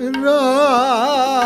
Ra.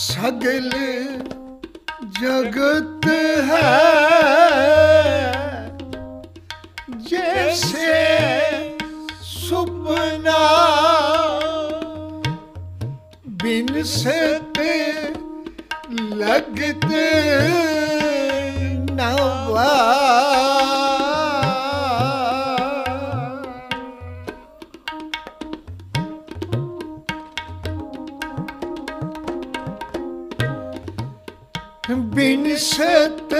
ਸਗਲ ਜਗਤ ਹੈ। ਜੈਸੇ ਸੁਪਨਾ ਬਿਨ ਲਗਤ ਲਗਤੇ ਨਵਾ सत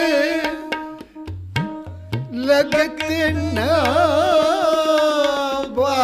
लगत ना बा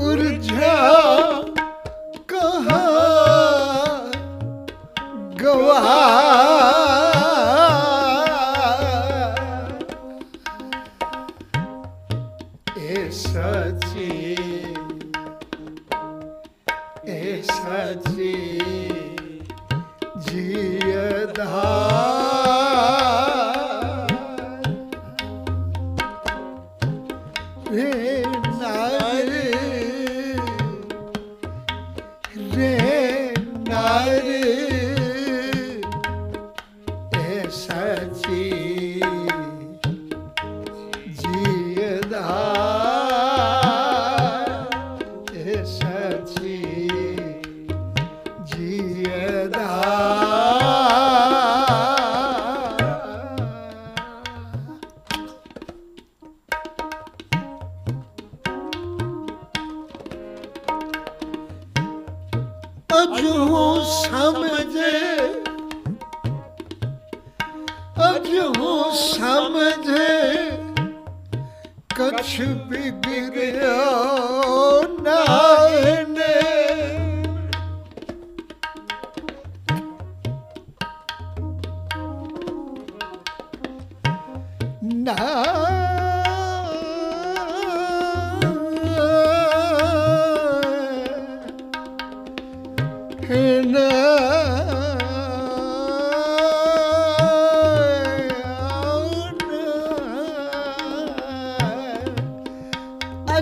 मुरझा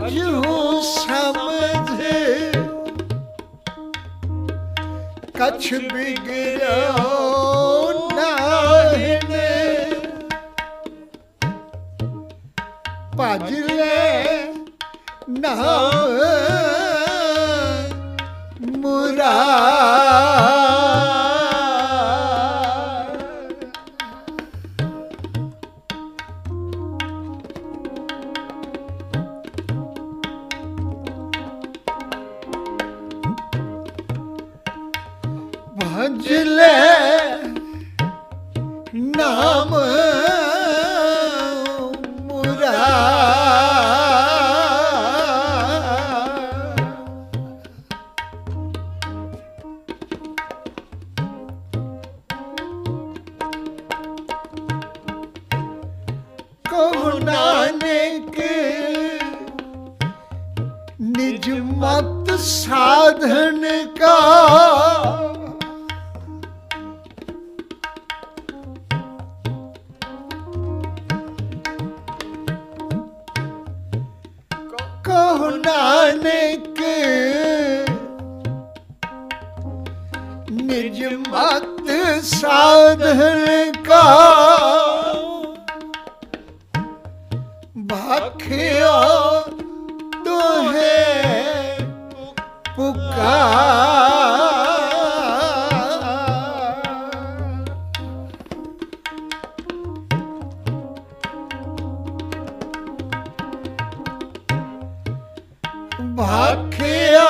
ਅਜੂ ਸਮਝੇ। ਕਛ ਬਿਗੜਿਓ ਨਾਹੀ ਨੇ। ਭਜ ਲੈ ਨਾਮ ਭਾਖਿਆ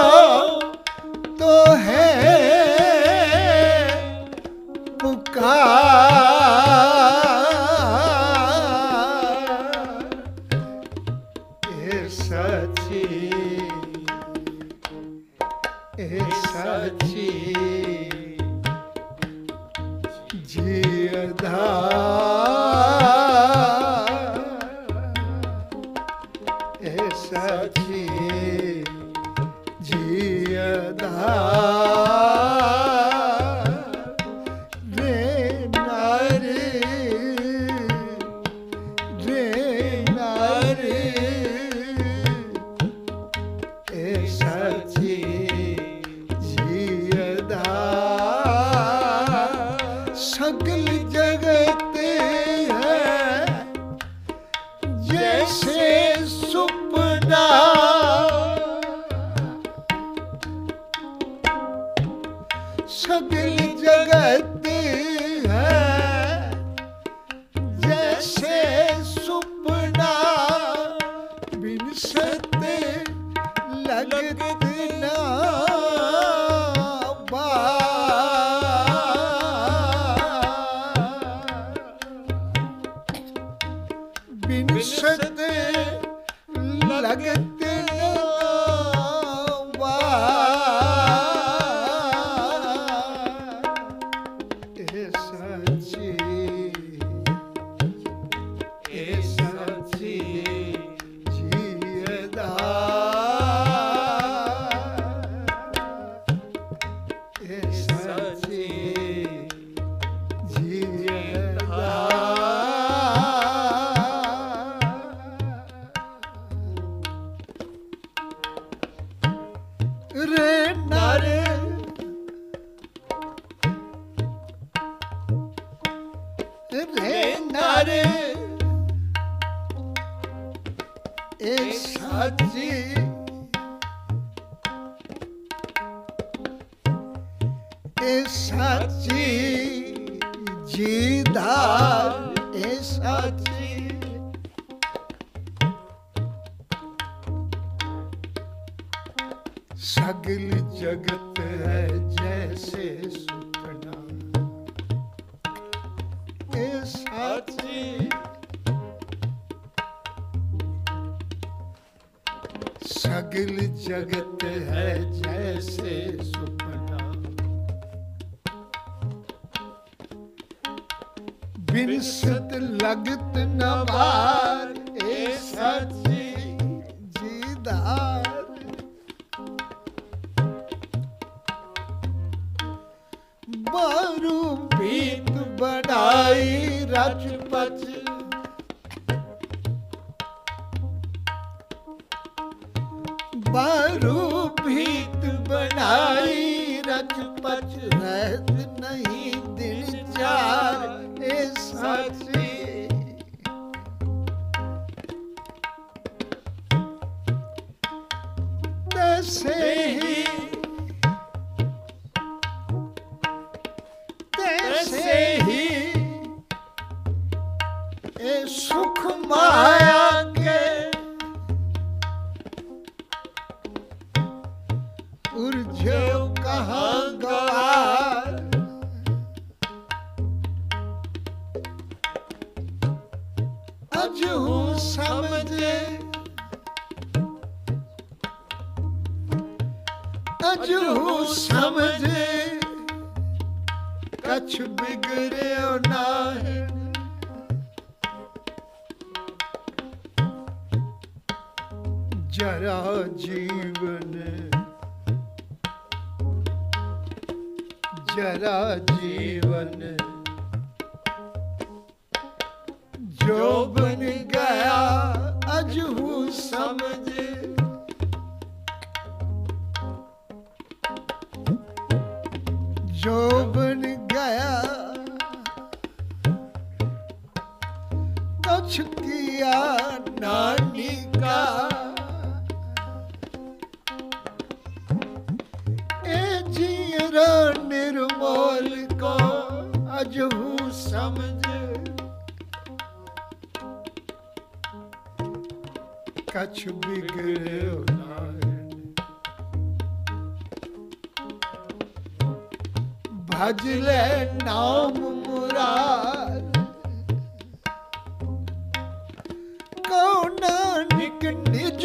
say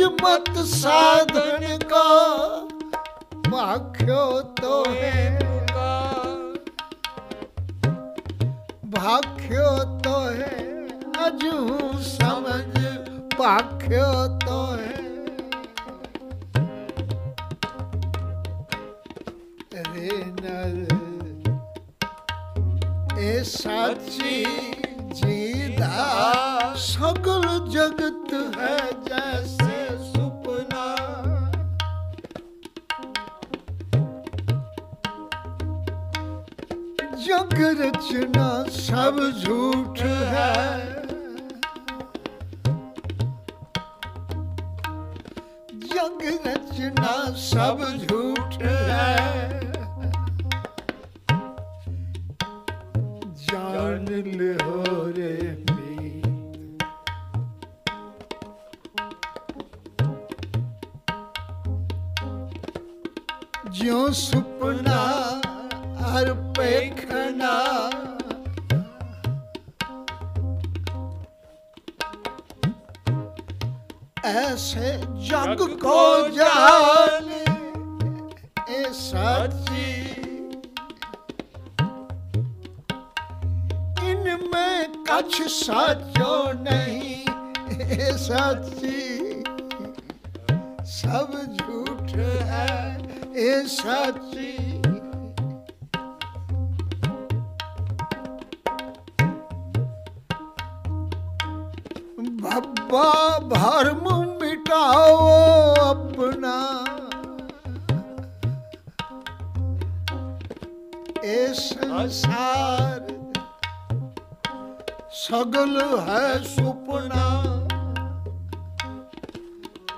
ਮਤ ਸਾਧਨ ਕਾ, ਭਾਖਿਓ ਤੋਹੇ ਭਾਖਿਓ ਤੋਹੇ, ਅਜੂ ਸਮਝ ਭਾਖਿਓ ਤੋਹੇ। ਤੇਰੇ ਨਾਲ ਇਹ ਸਾਚੀ ਜੀ ਦਾ ਜਗਤ ਹੈ ਜੈਸੇ ਸੁਪਨਾ। ਜਗ ਰਚਨਾ ਸਭ ਝੂਠ ਹੈ। ਜਗ ਰਚਨਾ ਸਭ ਝੂਠ ਹੈ। ਜਾਣ ਲਿਹੋਰੇ ਜਿਉ ਸੁਪਨਾ ਹਰ ਪੇਖਣਾ ਐਸੇ ਜਗ ਕੋ ਜਾਣੇ ਇਹ ਸੱਚੀ ਮੈਂ ਕਛ ਸਾਚੋ ਨਹੀਂ ਇਹ ਸਾਚੀ ਸਭ ਝੂਠ ਹੈ ਇਹ ਸਾਚੀ ਬੱਬਾ ਭਰਮ ਮਿਟਾਓ ਆਪਣਾ ਇਸ ਸੰਸਾਰ ਸਗਲ ਹੈ ਸੁਪਨਾ।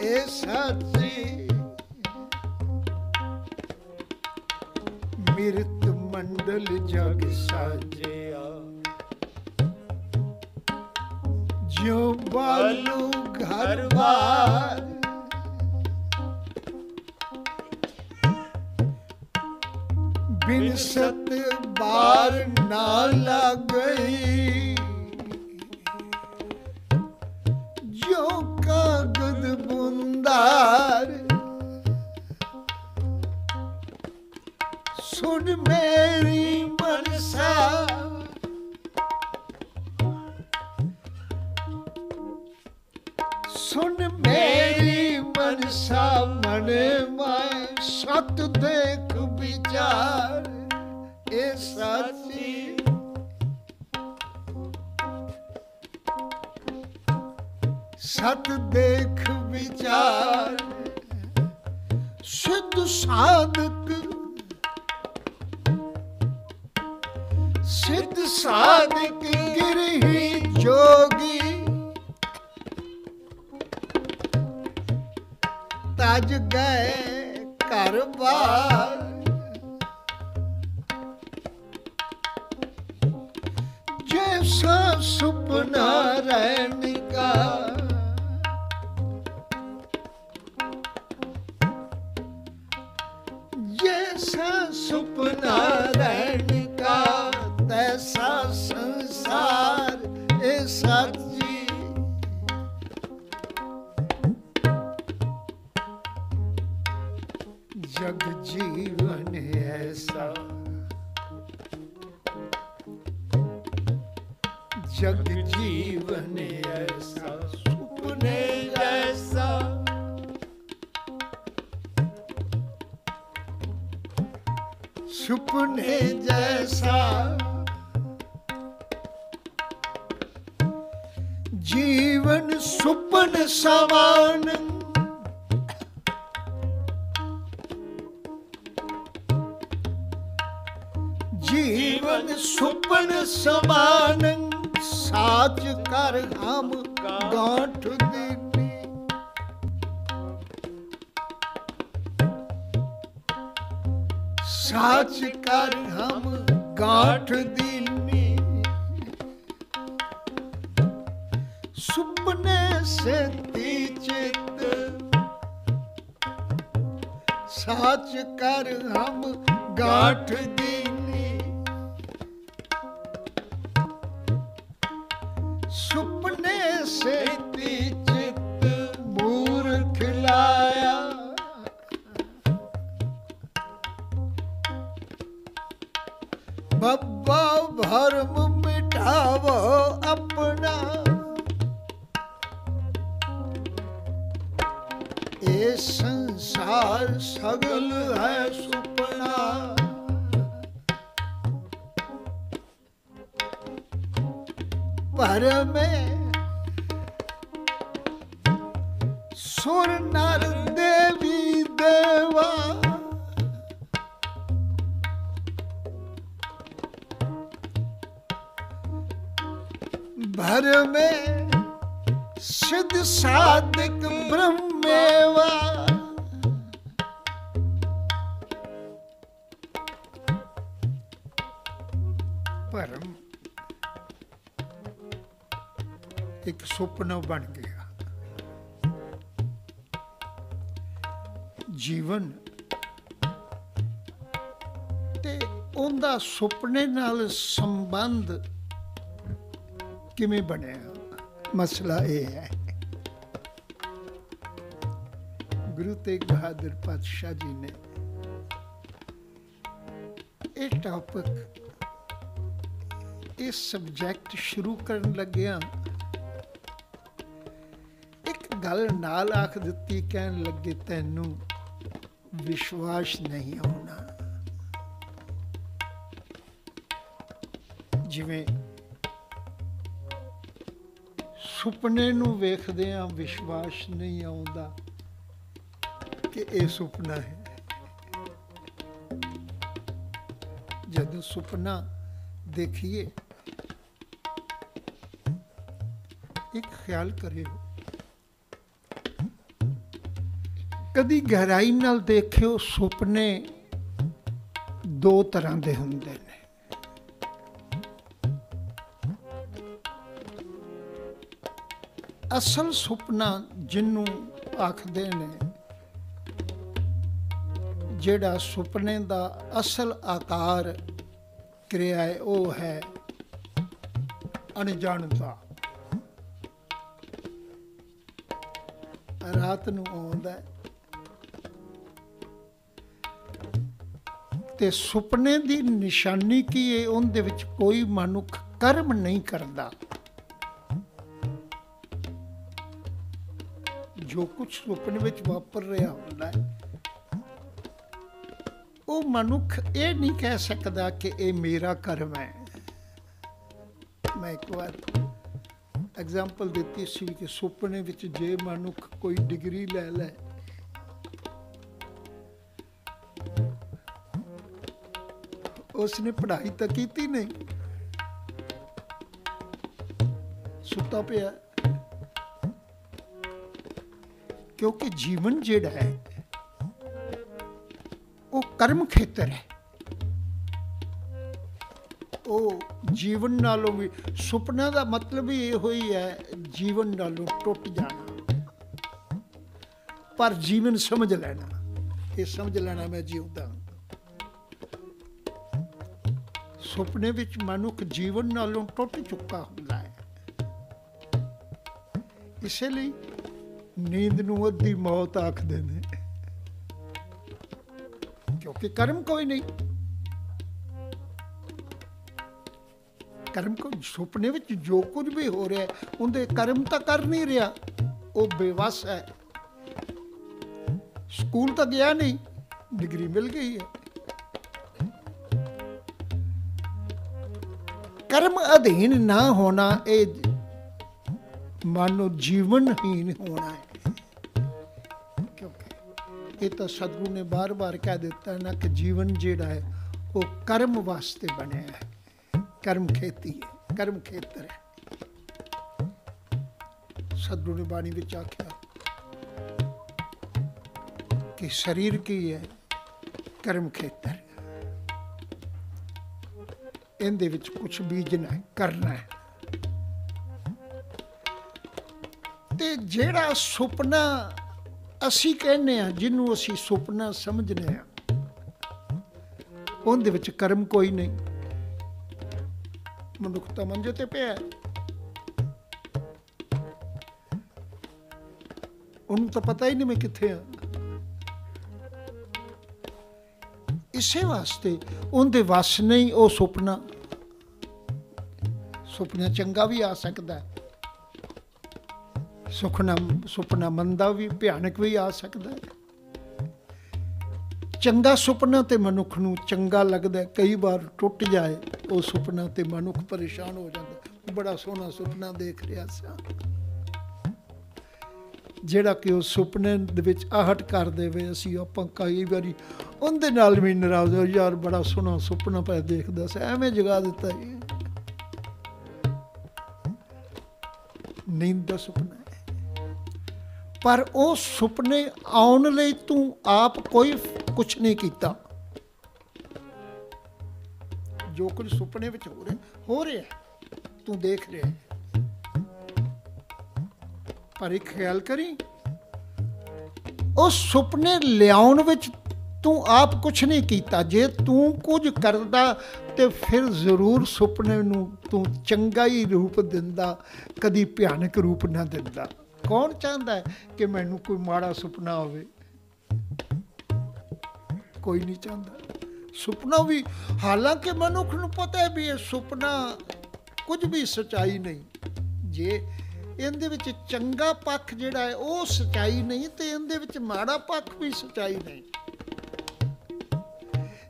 ਇਹ ਸੱਚੀ ਮਿਰਤ ਮੰਡਲ ਜਗ ਸਾਜਿਆ। ਜੋ ਬਾਲੂ ਘਰ ਬਾਰ ਬਿਨ ਸਤ ਬਾਰ ਨਾ ਲੱਗਈ। ਉਧਾਰ ਸੁਣ ਮੇਰੀ ਮਨਸਾ। ਸੁਣ ਮੇਰੀ ਮਨਸਾ ਮਨ ਮੈਂ ਸਤ ਦੇਖ ਵਿਚਾਰ। ਇਹ ਸਾਚੀ ਸਤ ਦੇਖ ਵਿਚਾਰ। ਸਿੱਧ ਸਾਧਕ। ਸਿੱਧ ਸਾਧਕ ਗਿਰਹੀ ਜੋਗੀ। ਤਜ ਗਏ ਘਰ ਬਾਰ ਜੈਸਾ ਸੁਪਨਾ ਰਹਿਣ ਕਾ जैसा ਇਹ ਸੰਸਾਰ ਸਗਲ ਹੈ ਸੁਪਨਾ। ਪਰਮੇ ਸੁਰ ਨਰ ਦੇਵੀ ਦੇਵਾ। ਭਰ ਮੈਂ ਸਿੱਧ ਸਾਧਕ ਬ੍ਰਹਮ ਮੇਵਾ। ਇੱਕ ਸੁਪਨਾ ਬਣ ਗਿਆ। ਜੀਵਨ ਤੇ ਉਹਦਾ ਸੁਪਨੇ ਨਾਲ ਸੰਬੰਧ ਕਿਵੇਂ ਬਣਿਆ? ਮਸਲਾ ਇਹ ਹੈ ਤੇਗ ਬਹਾਦਰ ਪਾਤਸ਼ਾਹ ਜੀ ਨੇ। ਇਹ ਟਾਪਿਕ ਇਹ ਸਬਜੈਕਟ ਸ਼ੁਰੂ ਕਰਨ ਲੱਗਿਆ ਇੱਕ ਗੱਲ ਨਾਲ ਆਖ ਦਿੱਤੀ, ਕਹਿਣ ਲੱਗੇ, ਤੈਨੂੰ ਵਿਸ਼ਵਾਸ ਨਹੀਂ ਆਉਣਾ ਜਿਵੇਂ ਸੁਪਨੇ ਨੂੰ ਵੇਖਦੇ ਆ ਵਿਸ਼ਵਾਸ ਨਹੀਂ ਆਉਂਦਾ ਕਿ ਇਹ ਸੁਪਨਾ ਹੈ। ਜਦੋਂ ਸੁਪਨਾ ਦੇਖੀਏ, ਇੱਕ ਖਿਆਲ ਕਰਿਓ। ਕਦੀ ਗਹਿਰਾਈ ਨਾਲ ਦੇਖਿਓ, ਸੁਪਨੇ ਦੋ ਤਰ੍ਹਾਂ ਦੇ ਹੁੰਦੇ ਨੇ। ਅਸਲ ਸੁਪਨਾ ਜਿਹਨੂੰ ਆਖਦੇ ਨੇ ਜਿਹੜਾ ਸੁਪਨੇ ਦਾ ਅਸਲ ਆਕਾਰ ਕਿਰਿਆ ਹੈ, ਉਹ ਹੈ ਅਣਜਾਣਤਾ। ਰਾਤ ਨੂੰ ਆਉਂਦਾ ਤੇ ਸੁਪਨੇ ਦੀ ਨਿਸ਼ਾਨੀ ਕੀ ਹੈ, ਉਹਦੇ ਵਿੱਚ ਕੋਈ ਮਨੁੱਖ ਕਰਮ ਨਹੀਂ ਕਰਦਾ। ਜੋ ਕੁਝ ਸੁਪਨੇ ਵਿੱਚ ਵਾਪਰ ਰਿਹਾ ਹੁੰਦਾ ਹੈ ਉਹ ਮਨੁੱਖ ਇਹ ਨਹੀਂ ਕਹਿ ਸਕਦਾ ਕਿ ਇਹ ਮੇਰਾ ਕਰਮ ਹੈ। ਮੈਂ ਇੱਕ ਵਾਰ ਐਗਜ਼ਾਮਪਲ ਦਿੱਤੀ ਸੀ ਕਿ ਸੁਪਨੇ ਵਿੱਚ ਜੇ ਮਨੁੱਖ ਕੋਈ ਡਿਗਰੀ ਲੈ ਲੈ ਉਸ ਨੇ ਪੜ੍ਹਾਈ ਤਾਂ ਕੀਤੀ ਨਹੀਂ। ਸੁੱਤਾ ਪਿਆ। ਕਿਉਂਕਿ ਜੀਵਨ ਜਿਹੜਾ ਹੈ ਕਰਮ ਖੇਤਰ ਹੈ। ਉਹ ਜੀਵਨ ਨਾਲੋਂ ਵੀ ਸੁਪਨਾ ਦਾ ਮਤਲਬ ਹੀ ਇਹੋ ਹੀ ਹੈ, ਜੀਵਨ ਨਾਲੋਂ ਟੁੱਟ ਜਾਣਾ। ਪਰ ਜੀਵਨ ਸਮਝ ਲੈਣਾ ਇਹ ਸਮਝ ਲੈਣਾ ਮੈਂ ਜਿਉਂਦਾ ਸੁਪਨੇ ਵਿੱਚ ਮਨੁੱਖ ਜੀਵਨ ਨਾਲੋਂ ਟੁੱਟ ਚੁੱਕਾ ਹੁੰਦਾ ਹੈ। ਇਸੇ ਲਈ ਨੀਂਦ ਨੂੰ ਅੱਧੀ ਮੌਤ ਆਖਦੇ ਨੇ। ਕਿਉਂਕਿ ਕਰਮ ਕੋਈ ਨਹੀਂ। ਕਰਮ ਕੋ ਸੁਪਨੇ ਵਿੱਚ ਜੋ ਕੁਝ ਵੀ ਹੋ ਰਿਹਾ, ਉਹਦੇ ਕਰਮ ਤਾਂ ਕਰ ਨਹੀਂ ਰਿਹਾ। ਉਹ ਬੇਵਸ ਹੈ। ਸਕੂਲ ਤਾਂ ਗਿਆ ਨਹੀਂ, ਡਿਗਰੀ ਮਿਲ ਗਈ ਹੈ। ਕਰਮ ਅਧੀਨ ਨਾ ਹੋਣਾ, ਇਹ ਮਾਨੋ ਜੀਵਨਹੀਨ ਹੋਣਾ ਹੈ। ਇਹ ਤਾਂ ਸਤਿਗੁਰੂ ਨੇ ਬਾਰ-ਬਾਰ ਕਹਿ ਦਿੱਤਾ ਨਾ ਕਿ ਜੀਵਨ ਜਿਹੜਾ ਹੈ, ਉਹ ਕਰਮ ਵਾਸਤੇ ਬਣਿਆ ਹੈ। ਕਰਮ ਖੇਤੀ ਹੈ, ਕਰਮ ਖੇਤਰ ਹੈ। ਸਤਿਗੁਰੂ ਨੇ ਬਾਣੀ ਵਿੱਚ ਆਖਿਆ ਕਿ ਸਰੀਰ ਕੀ ਹੈ? ਕਰਮ ਖੇਤਰ। ਇਹਦੇ ਵਿੱਚ ਕੁਝ ਬੀਜਣਾ ਹੈ, ਕਰਨਾ ਹੈ। ਤੇ ਜਿਹੜਾ ਸੁਪਨਾ ਅਸੀਂ ਕਹਿੰਨੇ ਆ ਜਿਹਨੂੰ ਅਸੀਂ ਸੁਪਨਾ ਸਮਝਨੇ ਆ ਉਹਦੇ ਵਿੱਚ ਕਰਮ ਕੋਈ ਨਹੀਂ। ਮਨੁੱਖ ਤਾਂ ਮੰਜੇ ਤੇ ਪਿਆ ਉਹਨੂੰ ਤਾਂ ਪਤਾ ਹੀ ਨਹੀਂ ਮੈਂ ਕਿੱਥੇ ਆ। ਇਸੇ ਵਾਸਤੇ ਉਹਦੇ ਵਸ ਨਹੀਂ ਉਹ ਸੁਪਨਾ। ਸੁਪਨਾ ਚੰਗਾ ਵੀ ਆ ਸਕਦਾ ਹੈ। ਸੁਖਨਾ ਸੁਪਨਾ ਮੰਦਾ ਵੀ ਭਿਆਨਕ ਵੀ ਆ ਸਕਦਾ ਹੈ। ਚੰਗਾ ਸੁਪਨਾ ਤੇ ਮਨੁੱਖ ਨੂੰ ਚੰਗਾ ਲੱਗਦਾ ਕਈ ਵਾਰ ਟੁੱਟ ਜਾਏ, ਉਹ ਸੁਪਨਾ ਤੇ ਮਨੁੱਖ ਪਰੇਸ਼ਾਨ ਹੋ ਜਾਂਦਾ ਬੜਾ ਸੋਹਣਾ ਸੁਪਨਾ ਦੇਖ ਰਿਹਾ ਸੀ। ਜਿਹੜਾ ਕਿ ਉਹ ਸੁਪਨੇ ਦੇ ਵਿੱਚ ਆਹਟ ਕਰ ਦੇਵੇ, ਅਸੀਂ ਆਪਾਂ ਕਈ ਵਾਰੀ ਉਹਦੇ ਨਾਲ ਵੀ ਨਾਰਾਜ਼ ਹੋ, ਯਾਰ ਬੜਾ ਸੋਹਣਾ ਸੁਪਨਾ ਪੈ ਦੇਖਦਾ ਸੀ, ਐਵੇਂ ਜਗਾ ਦਿੱਤਾ ਜੀ ਨੀਂਦ ਦਾ ਸੁਪਨਾ ਪਰ ਉਹ ਸੁਪਨੇ ਆਉਣ ਲਈ ਤੂੰ ਆਪ ਕੋਈ ਕੁਝ ਨਹੀਂ ਕੀਤਾ। ਜੋ ਕੁਝ ਸੁਪਨੇ ਵਿੱਚ ਹੋ ਰਿਹਾ ਹੋ ਰਿਹਾ ਤੂੰ ਦੇਖ ਰਿਹਾ ਪਰ ਇੱਕ ਖਿਆਲ ਕਰੀ, ਉਹ ਸੁਪਨੇ ਲਿਆਉਣ ਵਿੱਚ ਤੂੰ ਆਪ ਕੁਝ ਨਹੀਂ ਕੀਤਾ। ਜੇ ਤੂੰ ਕੁਝ ਕਰਦਾ ਤੇ ਫਿਰ ਜ਼ਰੂਰ ਸੁਪਨੇ ਨੂੰ ਤੂੰ ਚੰਗਾ ਹੀ ਰੂਪ ਦਿੰਦਾ, ਕਦੀ ਭਿਆਨਕ ਰੂਪ ਨਾ ਦਿੰਦਾ। ਕੌਣ ਚਾਹੁੰਦਾ ਹੈ ਕਿ ਮੈਨੂੰ ਕੋਈ ਮਾੜਾ ਸੁਪਨਾ ਹੋਵੇ? ਕੋਈ ਨਹੀਂ ਚਾਹੁੰਦਾ। ਸੁਪਨਾ ਵੀ, ਹਾਲਾਂਕਿ ਮਨੁੱਖ ਨੂੰ ਪਤਾ ਹੈ ਵੀ ਇਹ ਸੁਪਨਾ ਕੁਝ ਵੀ ਸਚਾਈ ਨਹੀਂ। ਜੇ ਇਹਦੇ ਵਿੱਚ ਚੰਗਾ ਪੱਖ ਜਿਹੜਾ ਹੈ, ਉਹ ਸਚਾਈ ਨਹੀਂ, ਤੇ ਇਹਦੇ ਵਿੱਚ ਮਾੜਾ ਪੱਖ ਵੀ ਸਚਾਈ ਨਹੀਂ।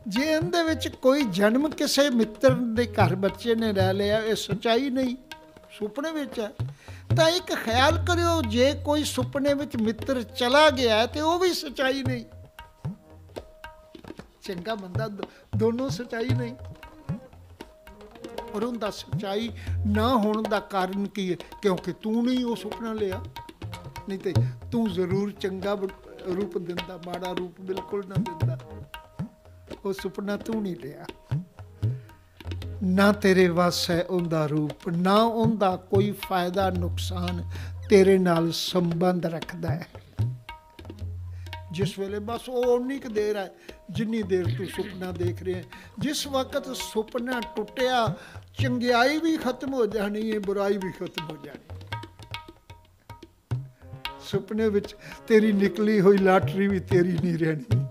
ਜੇ ਇਹਦੇ ਵਿੱਚ ਕੋਈ ਜਨਮ ਕਿਸੇ ਮਿੱਤਰ ਦੇ ਘਰ ਬੱਚੇ ਨੇ ਲੈ ਲਿਆ, ਇਹ ਸਚਾਈ ਨਹੀਂ, ਸੁਪਨੇ ਵਿੱਚ ਹੈ। ਤਾਂ ਇੱਕ ਖਿਆਲ ਕਰਿਓ, ਜੇ ਕੋਈ ਸੁਪਨੇ ਵਿੱਚ ਮਿੱਤਰ ਚਲਾ ਗਿਆ ਤੇ ਉਹ ਵੀ ਸਚਾਈ ਨਹੀਂ। ਚੰਗਾ ਬੰਦਾ ਦੋਨੋਂ ਸਚਾਈ ਨਹੀਂ। ਪਰ ਉਹਦਾ ਸਚਾਈ ਨਾ ਹੋਣ ਦਾ ਕਾਰਨ ਕੀ ਹੈ? ਕਿਉਂਕਿ ਤੂੰ ਨਹੀਂ ਉਹ ਸੁਪਨਾ ਲਿਆ। ਨਹੀਂ ਤੇ ਤੂੰ ਜ਼ਰੂਰ ਚੰਗਾ ਰੂਪ ਦਿੰਦਾ, ਮਾੜਾ ਰੂਪ ਬਿਲਕੁਲ ਨਾ ਦਿੰਦਾ। ਉਹ ਸੁਪਨਾ ਤੂੰ ਨਹੀਂ ਲਿਆ। ਨਾ ਤੇਰੇ ਵਸ ਹੈ ਉਹਦਾ ਰੂਪ, ਨਾ ਉਹਦਾ ਕੋਈ ਫਾਇਦਾ ਨੁਕਸਾਨ ਤੇਰੇ ਨਾਲ ਸੰਬੰਧ ਰੱਖਦਾ ਹੈ। ਜਿਸ ਵੇਲੇ ਬਸ ਉਹ ਉਨੀ ਕੁ ਦੇਰ ਹੈ ਜਿੰਨੀ ਦੇਰ ਤੂੰ ਸੁਪਨਾ ਦੇਖ ਰਿਹਾ ਜਿਸ ਵਕਤ ਸੁਪਨਾ ਟੁੱਟਿਆ, ਚੰਗਿਆਈ ਵੀ ਖਤਮ ਹੋ ਜਾਣੀ ਹੈ ਬੁਰਾਈ ਵੀ ਖਤਮ ਹੋ ਜਾਣੀ। ਸੁਪਨੇ ਵਿੱਚ ਤੇਰੀ ਨਿਕਲੀ ਹੋਈ ਲਾਟਰੀ ਵੀ ਤੇਰੀ ਨਹੀਂ ਰਹਿਣੀ।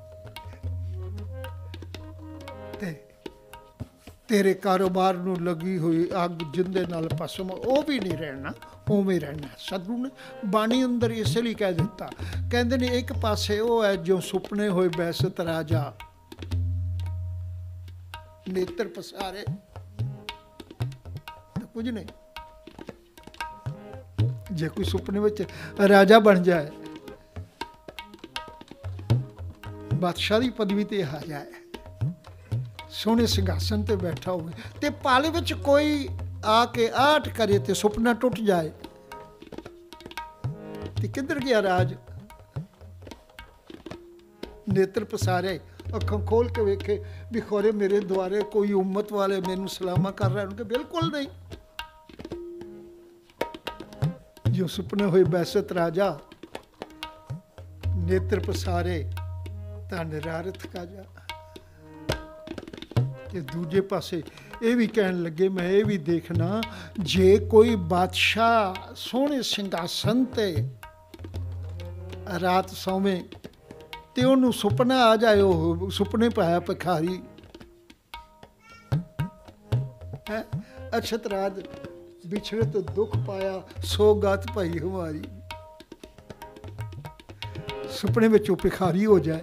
ਤੇਰੇ ਕਾਰੋਬਾਰ ਨੂੰ ਲੱਗੀ ਹੋਈ ਅੱਗ ਜਿੰਦੇ ਨਾਲ ਪਸਮ ਉਹ ਵੀ ਨਹੀਂ ਰਹਿਣਾ, ਉਵੇਂ ਰਹਿਣਾ। ਸਤਿਗੁਰੂ ਨੇ ਬਾਣੀ ਅੰਦਰ ਇਸੇ ਲਈ ਕਹਿ ਦਿੱਤਾ। ਕਹਿੰਦੇ ਨੇ, ਇੱਕ ਪਾਸੇ ਉਹ ਹੈ ਜੋ ਸੁਪਨੇ ਹੋਏ ਬੈਸਤ ਰਾਜਾ। ਨੇਤਰ ਪਸਾਰੇ। ਕੁਝ ਨਹੀਂ। ਜੇ ਕੋਈ ਸੁਪਨੇ ਵਿੱਚ ਰਾਜਾ ਬਣ ਜਾਏ, ਬਾਦਸ਼ਾਹ ਦੀ ਪਦਵੀ ਤੇ ਆ ਜਾਏ। ਸੋਹਣੇ ਸਿੰਘਾਸਨ ਤੇ ਬੈਠਾ ਹੋਵੇ ਤੇ ਪਲ ਵਿੱਚ ਕੋਈ ਆ ਕੇ ਆਠ ਕਰੇ ਤੇ ਸੁਪਨਾ ਟੁੱਟ ਜਾਏ। ਤੇ ਕਿੱਧਰ ਗਿਆ ਰਾਜ? ਨੇਤਰ ਪਸਾਰੇ, ਅੱਖਾਂ ਖੋਲ ਕੇ ਵੇਖੇ ਵੀ ਖੋਰੇ ਮੇਰੇ ਦੁਆਰੇ ਕੋਈ ਉਮਤ ਵਾਲੇ ਮੈਨੂੰ ਸਲਾਮਾ ਕਰ ਰਹੇ ਹਨ ਕਿ ਬਿਲਕੁਲ ਨਹੀਂ। ਜੋ ਸੁਪਨੇ ਹੋਏ ਬੈਸਤ ਰਾਜਾ, ਨੇਤਰ ਪਸਾਰੇ ਤਾਂ ਨਿਰਾਰਥ ਕਾ ਜਾ ਤੇ ਦੂਜੇ ਪਾਸੇ ਇਹ ਵੀ ਕਹਿਣ ਲੱਗੇ, ਮੈਂ ਇਹ ਵੀ ਦੇਖਣਾ, ਜੇ ਕੋਈ ਬਾਦਸ਼ਾਹ ਸੋਹਣੇ ਸਿੰਘਾਸਨ ਤੇ ਰਾਤ ਸੌਵੇਂ ਤੇ ਉਹਨੂੰ ਸੁਪਨਾ ਆ ਜਾਏ, ਉਹ ਸੁਪਨੇ ਪਾਇਆ ਭਿਖਾਰੀ। ਹੈ? ਅਛਤ ਰਾਜ ਵਿਛੜੇ ਤੋਂ ਦੁੱਖ ਪਾਇਆ, ਸੋ ਗਤ ਭਈ ਹਮਾਰੀ। ਸੁਪਨੇ ਵਿੱਚ ਉਹ ਭਿਖਾਰੀ ਹੋ ਜਾਏ।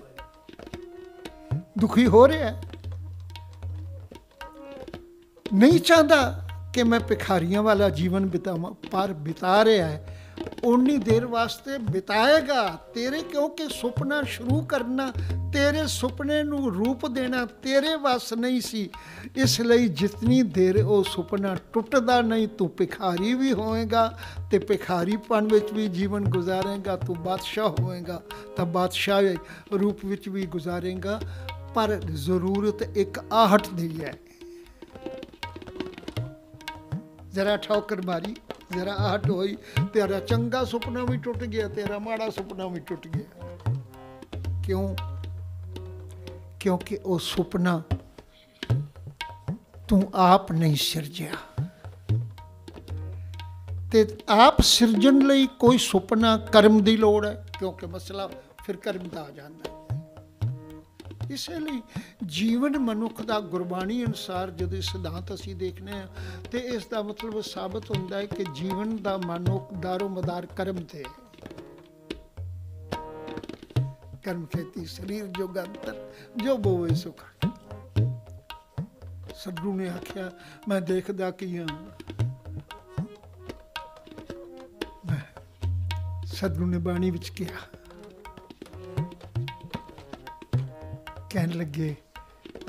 ਦੁਖੀ ਹੋ ਰਿਹਾ ਹੈ। ਨਹੀਂ ਚਾਹੁੰਦਾ ਕਿ ਮੈਂ ਭਿਖਾਰੀਆਂ ਵਾਲਾ ਜੀਵਨ ਬਿਤਾਵਾਂ, ਪਰ ਬਿਤਾ ਰਿਹਾ ਹੈ। ਉਨੀ ਦੇਰ ਵਾਸਤੇ ਬਿਤਾਏਗਾ। ਤੇਰੇ ਕਿਉਂਕਿ ਸੁਪਨਾ ਸ਼ੁਰੂ ਕਰਨਾ, ਤੇਰੇ ਸੁਪਨੇ ਨੂੰ ਰੂਪ ਦੇਣਾ ਤੇਰੇ ਵਸ ਨਹੀਂ ਸੀ। ਇਸ ਲਈ ਜਿਤਨੀ ਦੇਰ ਉਹ ਸੁਪਨਾ ਟੁੱਟਦਾ ਨਹੀਂ, ਤੂੰ ਭਿਖਾਰੀ ਵੀ ਹੋਏਗਾ ਤੇ ਭਿਖਾਰੀਪਣ ਵਿੱਚ ਵੀ ਜੀਵਨ ਗੁਜ਼ਾਰੇਗਾ, ਤੂੰ ਬਾਦਸ਼ਾਹ ਹੋਏਗਾ, ਤਾਂ ਬਾਦਸ਼ਾਹ ਰੂਪ ਵਿੱਚ ਵੀ ਗੁਜ਼ਾਰੇਗਾ। ਪਰ ਜ਼ਰੂਰਤ ਇੱਕ ਆਹਟ ਦੀ ਹੈ। ਜ਼ਰਾ ਠੋਕਰ ਮਾਰੀ, ਜ਼ਰਾ ਆਹਟ ਹੋਈ ਤੇਰਾ ਚੰਗਾ ਸੁਪਨਾ ਵੀ ਟੁੱਟ ਗਿਆ, ਤੇਰਾ ਮਾੜਾ ਸੁਪਨਾ ਵੀ ਟੁੱਟ ਗਿਆ। ਕਿਉਂ? ਕਿਉਂਕਿ ਉਹ ਸੁਪਨਾ ਤੂੰ ਆਪ ਨਹੀਂ ਸਿਰਜਿਆ। ਤੇ ਆਪ ਸਿਰਜਣ ਲਈ ਕੋਈ ਸੁਪਨਾ ਕਰਮ ਦੀ ਲੋੜ ਹੈ, ਕਿਉਂਕਿ ਮਸਲਾ ਫਿਰ ਕਰਮ ਦਾ ਆ ਜਾਂਦਾ। ਹੈ ਇਸੇ ਲਈ ਜੀਵਨ ਮਨੁੱਖ ਦਾ ਗੁਰਬਾਣੀ ਅਨੁਸਾਰ ਜਦੋਂ ਇਹ ਸਿਧਾਂਤ ਅਸੀਂ ਦੇਖਨੇ ਆ ਤੇ ਇਸ ਦਾ ਮਤਲਬ ਸਾਬਤ ਹੁੰਦਾ ਹੈ ਕਿ ਜੀਵਨ ਦਾ ਮਨੁੱਖ ਦਾਰੋ ਮਦਾਰ ਕਰਮ ਤੇ। ਕਰਮ ਖੇਤੀ, ਸਰੀਰ ਜੋ ਗੰਤਰ ਜੋ ਬੋਵੇ ਸੁਖ ਸਤਿਗੁਰੂ ਨੇ ਆਖਿਆ, ਮੈਂ ਦੇਖਦਾ ਕੀ ਹਾਂ? ਸਤਿਗੁਰੂ ਨੇ ਬਾਣੀ ਵਿੱਚ ਕਿਹਾ ਕਹਿਣ ਲੱਗੇ,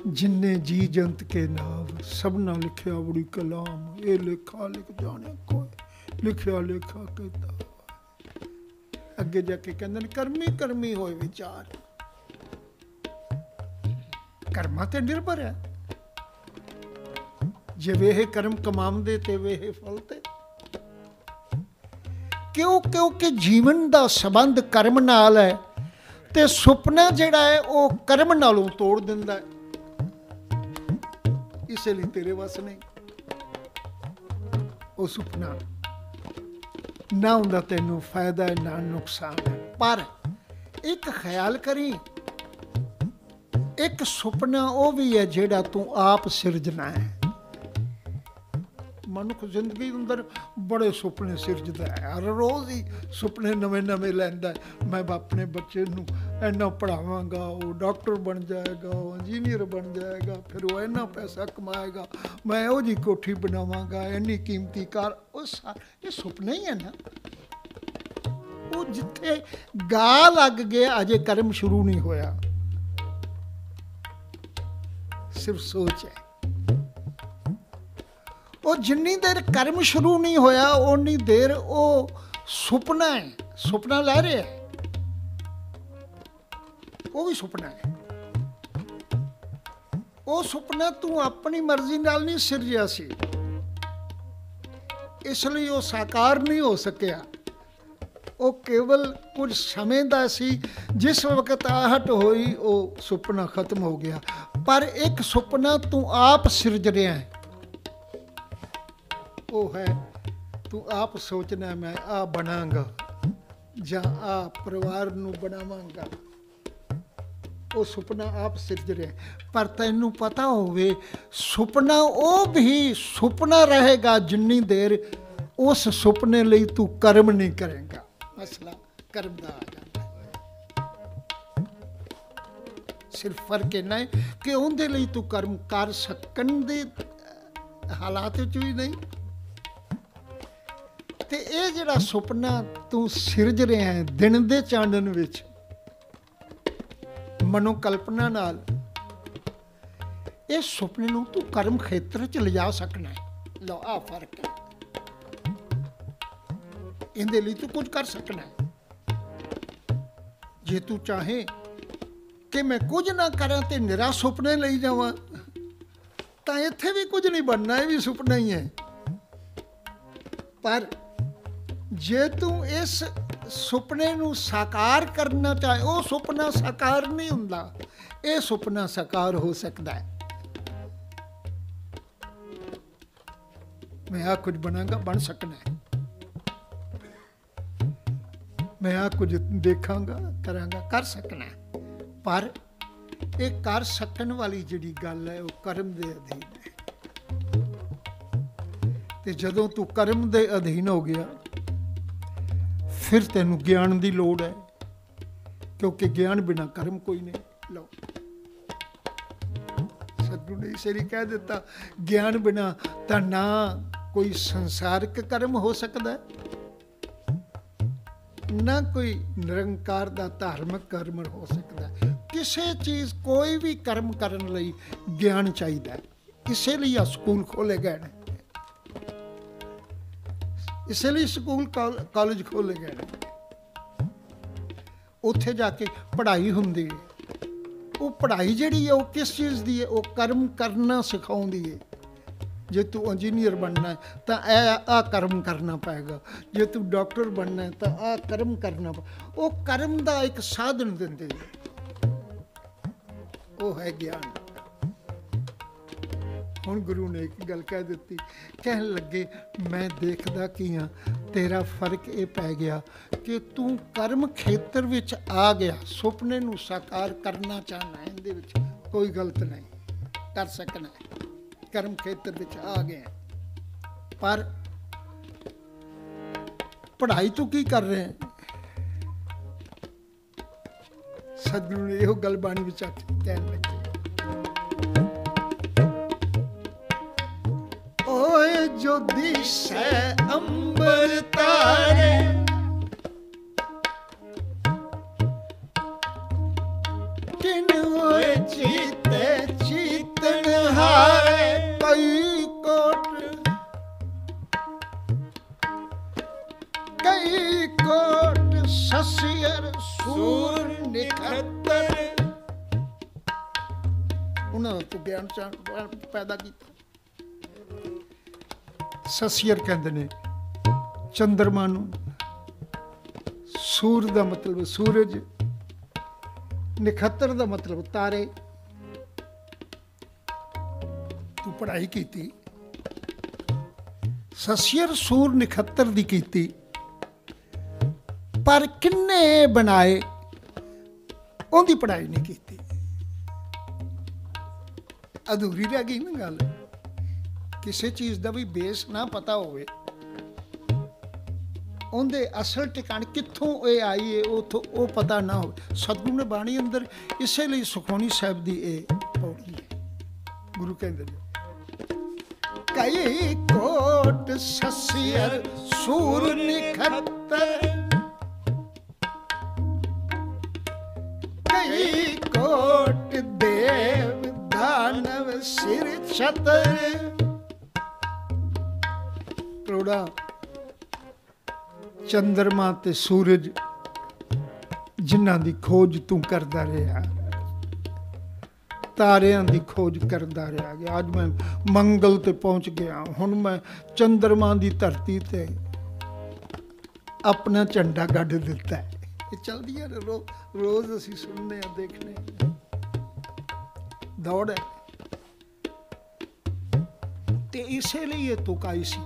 ਜਿੰਨੇ ਜੀ ਜੰਤ ਕੇ ਨਾਮ ਸਭਨਾ ਲਿਖਿਆ ਬੜੀ ਕਲਾਮ, ਇਹ ਲਿਖਾ ਲਿਖ ਜਾਣੇ ਕੋਈ ਲਿਖਿਆ ਲਿਖਾ ਕੀਤਾ ਅੱਗੇ ਜਾ ਕੇ ਕਹਿੰਦੇ ਨੇ, ਕਰਮੀ ਕਰਮੀ ਹੋਏ ਵਿਚਾਰ। ਕਰਮਾਂ ਤੇ ਨਿਰਭਰ ਹੈ। ਜੇ ਵੇਹ ਕਰਮ ਕਮਾਉਂਦੇ ਤੇ ਵੇਹ ਫਲ ਤੇ। ਕਿਉਂ ਕਿਉਂਕਿ ਜੀਵਨ ਦਾ ਸੰਬੰਧ ਕਰਮ ਨਾਲ ਹੈ ਤੇ ਸੁਪਨਾ ਜਿਹੜਾ ਹੈ, ਉਹ ਕਰਮ ਨਾਲੋਂ ਤੋੜ ਦਿੰਦਾ ਹੈ। ਇਸੇ ਲਈ ਤੇਰੇ ਵਸ ਨਹੀਂ। ਉਹ ਸੁਪਨਾ, ਨਾ ਹੁੰਦਾ ਤੈਨੂੰ ਫਾਇਦਾ ਹੈ, ਨਾ ਨੁਕਸਾਨ ਹੈ। ਪਰ ਇੱਕ ਖਿਆਲ ਕਰੀ, ਇੱਕ ਸੁਪਨਾ ਉਹ ਵੀ ਹੈ ਜਿਹੜਾ ਤੂੰ ਆਪ ਸਿਰਜਣਾ ਹੈ। ਮਨੁੱਖ ਜ਼ਿੰਦਗੀ ਅੰਦਰ ਬੜੇ ਸੁਪਨੇ ਸਿਰਜਦਾ ਹੈ। ਹਰ ਰੋਜ਼ ਹੀ ਸੁਪਨੇ ਨਵੇਂ-ਨਵੇਂ ਲੈਂਦਾ ਮੈਂ ਆਪਣੇ ਬੱਚੇ ਨੂੰ ਇੰਨਾ ਪੜਾਵਾਂਗਾ ਉਹ ਡਾਕਟਰ ਬਣ ਜਾਏਗਾ, ਉਹ ਇੰਜੀਨੀਅਰ ਬਣ ਜਾਏਗਾ, ਫਿਰ ਉਹ ਇੰਨਾ ਪੈਸਾ ਕਮਾਏਗਾ, ਮੈਂ ਉਹ ਜੀ ਕੋਠੀ ਬਣਾਵਾਂਗਾ, ਇੰਨੀ ਕੀਮਤੀ ਕਾਰ, ਉਹ ਇਹ ਸੁਪਨੇ ਹੀ ਹੈ ਨਾ। ਉਹ ਜਿੱਥੇ ਗਾ ਲੱਗ ਗਿਆ, ਅਜੇ ਕਰਮ ਸ਼ੁਰੂ ਨਹੀਂ ਹੋਇਆ। ਸਿਰਫ ਸੋਚ ਹੈ। ਉਹ ਜਿੰਨੀ ਦੇਰ ਕਰਮ ਸ਼ੁਰੂ ਨਹੀਂ ਹੋਇਆ, ਓਨੀ ਦੇਰ ਉਹ ਸੁਪਨਾ ਹੈ, ਸੁਪਨਾ ਲੈ ਰਿਹਾ ਹੈ। ਉਹ ਵੀ ਸੁਪਨਾ ਹੈ। ਉਹ ਸੁਪਨਾ ਤੂੰ ਆਪਣੀ ਮਰਜ਼ੀ ਨਾਲ ਨਹੀਂ ਸਿਰਜਿਆ ਸੀ। ਇਸ ਲਈ ਉਹ ਸਾਕਾਰ ਨਹੀਂ ਹੋ ਸਕਿਆ। ਉਹ ਕੇਵਲ ਕੁਝ ਸਮੇਂ ਦਾ ਸੀ, ਜਿਸ ਵਕਤ ਆਹਟ ਹੋਈ, ਉਹ ਸੁਪਨਾ ਖਤਮ ਹੋ ਗਿਆ। ਪਰ ਇੱਕ ਸੁਪਨਾ ਤੂੰ ਆਪ ਸਿਰਜ ਰਿਹਾ ਹੈ। ਉਹ ਹੈ। ਤੂੰ ਆਪ ਸੋਚਣਾ ਮੈਂ ਆ ਬਣਾਂਗਾ। ਜਾਂ ਆ ਪਰਿਵਾਰ ਨੂੰ ਬਣਾਵਾਂਗਾ। ਉਹ ਸੁਪਨਾ ਆਪ ਸਿਰਜ ਰਿਹਾ ਪਰ ਤੈਨੂੰ ਪਤਾ ਹੋਵੇ, ਸੁਪਨਾ ਉਹ ਵੀ ਸੁਪਨਾ ਰਹੇਗਾ ਜਿੰਨੀ ਦੇਰ ਉਸ ਸੁਪਨੇ ਲਈ ਤੂੰ ਕਰਮ ਨਹੀਂ ਕਰੇਗਾ। ਮਸਲਾ ਕਰਮ ਦਾ ਆ ਜਾਂਦਾ ਸਿਰਫ ਫ਼ਰਕ ਇਹ ਹੈ ਕਿ ਉਹਦੇ ਲਈ ਤੂੰ ਕਰਮ ਕਰ ਸਕਣ ਦੇ ਹਾਲਾਤ ਵਿੱਚ ਵੀ ਨਹੀਂ। ਤੇ ਇਹ ਜਿਹੜਾ ਸੁਪਨਾ ਤੂੰ ਸਿਰਜ ਰਿਹਾ ਹੈ ਦਿਨ ਦੇ ਚਾਨਣ ਵਿੱਚ ਮਨੋ ਕਲਪਨਾ ਨਾਲ, ਇਹ ਸੁਪਨੇ ਨੂੰ ਤੂੰ ਕਰਮ ਖੇਤਰ ਚ ਲਿਜਾ ਸਕਣਾ ਹੈ। ਲਓ ਆ ਫ਼ਰਕ ਹੈ। ਇਹਦੇ ਲਈ ਤੂੰ ਕੁਝ ਕਰ ਸਕਣਾ ਹੈ। ਜੇ ਤੂੰ ਚਾਹੇ ਕਿ ਮੈਂ ਕੁਝ ਨਾ ਕਰਾਂ ਤੇ ਨਿਰਾ ਸੁਪਨੇ ਲਈ ਜਾਵਾਂ, ਤਾਂ ਇੱਥੇ ਵੀ ਕੁਝ ਨਹੀਂ ਬਣਨਾ, ਇਹ ਵੀ ਸੁਪਨਾ ਹੀ ਹੈ। ਪਰ ਜੇ ਤੂੰ ਇਸ ਸੁਪਨੇ ਨੂੰ ਸਾਕਾਰ ਕਰਨਾ ਚਾਹੇ, ਉਹ ਸੁਪਨਾ ਸਾਕਾਰ ਨਹੀਂ ਹੁੰਦਾ। ਇਹ ਸੁਪਨਾ ਸਾਕਾਰ ਹੋ ਸਕਦਾ ਹੈ। ਮੈਂ ਆ ਕੁਝ ਬਣਾਂਗਾ, ਬਣ ਸਕਣਾ ਹੈ। ਮੈਂ ਆ ਕੁਝ ਦੇਖਾਂਗਾ, ਕਰਾਂਗਾ, ਕਰ ਸਕਣਾ ਪਰ ਇਹ ਕਰ ਸਕਣ ਵਾਲੀ ਜਿਹੜੀ ਗੱਲ ਹੈ, ਉਹ ਕਰਮ ਦੇ ਅਧੀਨ ਹੈ। ਤੇ ਜਦੋਂ ਤੂੰ ਕਰਮ ਦੇ ਅਧੀਨ ਹੋ ਗਿਆ ਫਿਰ ਤੈਨੂੰ ਗਿਆਨ ਦੀ ਲੋੜ ਹੈ। ਕਿਉਂਕਿ ਗਿਆਨ ਬਿਨਾ ਕਰਮ ਕੋਈ ਨਹੀਂ। ਲਓ। ਸਤਿਗੁਰੂ ਨੇ ਇਸੇ ਲਈ ਕਹਿ ਦਿੱਤਾ, ਗਿਆਨ ਬਿਨਾ ਤਾਂ ਨਾ ਕੋਈ ਸੰਸਾਰਿਕ ਕਰਮ ਹੋ ਸਕਦਾ। ਨਾ ਕੋਈ ਨਿਰੰਕਾਰ ਦਾ ਧਾਰਮਿਕ ਕਰਮ ਹੋ ਸਕਦਾ। ਕਿਸੇ ਚੀਜ਼ ਕੋਈ ਵੀ ਕਰਮ ਕਰਨ ਲਈ ਗਿਆਨ ਚਾਹੀਦਾ। ਹੈ ਇਸੇ ਲਈ ਆ ਸਕੂਲ ਖੋਲੇ ਗਏ ਨੇ। ਇਸੇ ਲਈ ਸਕੂਲ ਕਾਲ- ਕਾਲਜ ਖੋਲੇ ਗਏ ਨੇ। ਉੱਥੇ ਜਾ ਕੇ ਪੜ੍ਹਾਈ ਹੁੰਦੀ ਹੈ ਉਹ ਪੜ੍ਹਾਈ ਜਿਹੜੀ ਹੈ ਉਹ ਕਿਸ ਚੀਜ਼ ਦੀ ਹੈ ਉਹ ਕਰਮ ਕਰਨਾ ਸਿਖਾਉਂਦੀ ਹੈ ਜੇ ਤੂੰ ਇੰਜੀਨੀਅਰ ਬਣਨਾ ਤਾਂ ਇਹ ਆ ਕਰਮ ਕਰਨਾ ਪਏਗਾ। ਜੇ ਤੂੰ ਡਾਕਟਰ ਬਣਨਾ ਤਾਂ ਆ ਕਰਮ ਕਰਨਾ ਪ- ਉਹ ਕਰਮ ਦਾ ਇੱਕ ਸਾਧਨ ਦਿੰਦੇ ਹੈ ਉਹ ਹੈ ਗਿਆਨ। ਹੁਣ ਗੁਰੂ ਨੇ ਇੱਕ ਗੱਲ ਕਹਿ ਦਿੱਤੀ, ਕਹਿਣ ਲੱਗੇ, ਮੈਂ ਦੇਖਦਾ ਕੀ ਹਾਂ ਤੇਰਾ ਫ਼ਰਕ ਇਹ ਪੈ ਗਿਆ ਕਿ ਤੂੰ ਕਰਮ ਖੇਤਰ ਵਿੱਚ ਆ ਗਿਆ। ਸੁਪਨੇ ਨੂੰ ਸਾਕਾਰ ਕਰਨਾ ਚਾਹਨਾ ਇਹਦੇ ਵਿੱਚ ਕੋਈ ਗਲਤ ਨਹੀਂ, ਕਰ ਸਕਣਾ ਕਰਮ ਖੇਤਰ ਵਿੱਚ ਆ ਗਿਆ ਪਰ ਪੜ੍ਹਾਈ ਤੂੰ ਕੀ ਕਰ ਰਿਹਾ ਹੈ ਸਤਿਗੁਰੂ ਨੇ ਇਹੋ ਗੱਲ ਬਾਣੀ ਵਿੱਚ ਆਖੀ ਕਹਿਣ ਲੱਗੇ। ਓਏ ਜੋ ਦਿਸੈ ਅੰਬਰ ਤਾਰੇ। ਕਿਨ ਓਏ ਚੀਤੇ ਚੀਤਨ ਹਾਰੇ ਕਈ ਕੋਟ। ਕਈ ਕੋਟ ਸਸਿਅਰ ਸੂਰ ਨਿਖੱਤਰ। ਉਹਨਾਂ ਤੋਂ ਗਿਆਨ ਚਾਣ ਪੈਦਾ ਕੀਤਾ। ਸਸਿਅਰ ਕਹਿੰਦੇ ਨੇ, ਚੰਦਰਮਾ ਨੂੰ, ਸੂਰ ਦਾ ਮਤਲਬ ਸੂਰਜ, ਨਖੱਤਰ ਦਾ ਮਤਲਬ ਤਾਰੇ। ਤੂੰ ਪੜ੍ਹਾਈ ਕੀਤੀ, ਸਸਿਅਰ ਸੂਰ ਨਖੱਤਰ ਦੀ ਕੀਤੀ, ਪਰ ਕਿੰਨੇ ਬਣਾਏ, ਉਹਦੀ ਪੜ੍ਹਾਈ ਨਹੀਂ ਕੀਤੀ। ਅਧੂਰੀ ਰਹਿ ਗਈ ਨਾ ਗੱਲ। ਕਿਸੇ ਚੀਜ਼ ਦਾ ਵੀ ਬੇਸ ਨਾ ਪਤਾ ਹੋਵੇ, ਉਹਦੇ ਅਸਲ ਟਿਕਾਣ ਕਿੱਥੋਂ ਇਹ ਆਈ ਹੈ ਉਥੋਂ ਉਹ ਪਤਾ ਨਾ ਹੋਵੇ। ਸਤਿਗੁਰੂ ਨੇ ਬਾਣੀ ਅੰਦਰ ਇਸੇ ਲਈ ਸੁਖਮਨੀ ਸਾਹਿਬ ਦੀ ਇਹ ਪੌੜੀ ਹੈ। ਗੁਰੂ ਕਹਿੰਦੇ ਨੇ ਕਈ ਕੋਟ ਸਸਿਅਰ, ਸੂਰ ਨਿਖੱਤਰ। ਕਈ ਕੋਟ ਦੇਵ ਦਾਨਵ ਸਿਰ ਛਤਰ। ਕਰੋੜਾ ਚੰਦਰਮਾ ਤੇ ਸੂਰਜ ਜਿਨ੍ਹਾਂ ਦੀ ਖੋਜ ਤੂੰ ਕਰਦਾ ਰਿਹਾ। ਤਾਰਿਆਂ ਦੀ ਖੋਜ ਕਰਦਾ ਰਿਹਾ ਗਿਆ ਅੱਜ ਮੈਂ ਮੰਗਲ ਤੇ ਪਹੁੰਚ ਗਿਆ। ਹੁਣ ਮੈਂ ਚੰਦਰਮਾ ਦੀ ਧਰਤੀ ਤੇ ਆਪਣਾ ਝੰਡਾ ਗੱਡ ਦਿੱਤਾ ਹੈ। ਇਹ ਚਲਦੀਆਂ ਹੈ ਰੋ, ਰੋਜ਼ ਅਸੀਂ ਸੁਣਨੇ ਆ ਦੇਖਨੇ ਆ। ਦੌੜ ਹੈ। ਤੇ ਇਸੇ ਲਈ ਇਹ ਤੁਕਾਈ ਸੀ।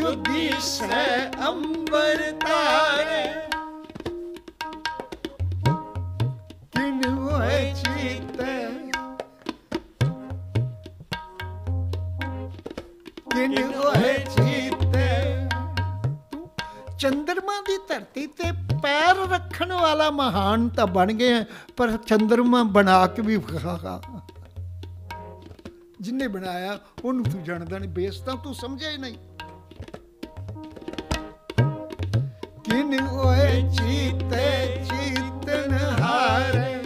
ਓਏ ਜੋ ਦਿਸੈ ਅੰਬਰ ਤਾਰੇ ਕਿਨ ਹੋਏ ਚੀਤੇ ਕਿਨ ਹੋਏ ਚੀਤੇ ਚੰਦਰਮਾ ਦੀ ਧਰਤੀ ਤੇ ਪੈਰ ਰੱਖਣ ਵਾਲਾ ਮਹਾਨ ਤਾਂ ਬਣ ਗਏ ਹੈ, ਪਰ ਚੰਦਰਮਾ ਬਣਾ ਕੇ ਵੀ ਵਿਖਾਗਾ ਜਿਨੇ ਬਣਾਇਆ ਉਹਨੂੰ ਤੂੰ ਜਾਣਦਾ ਨਹੀਂ ਬੇਸ ਤਾਂ ਤੂੰ ਸਮਝਿਆ ਹੀ ਨਹੀਂ ਹਾਰੇ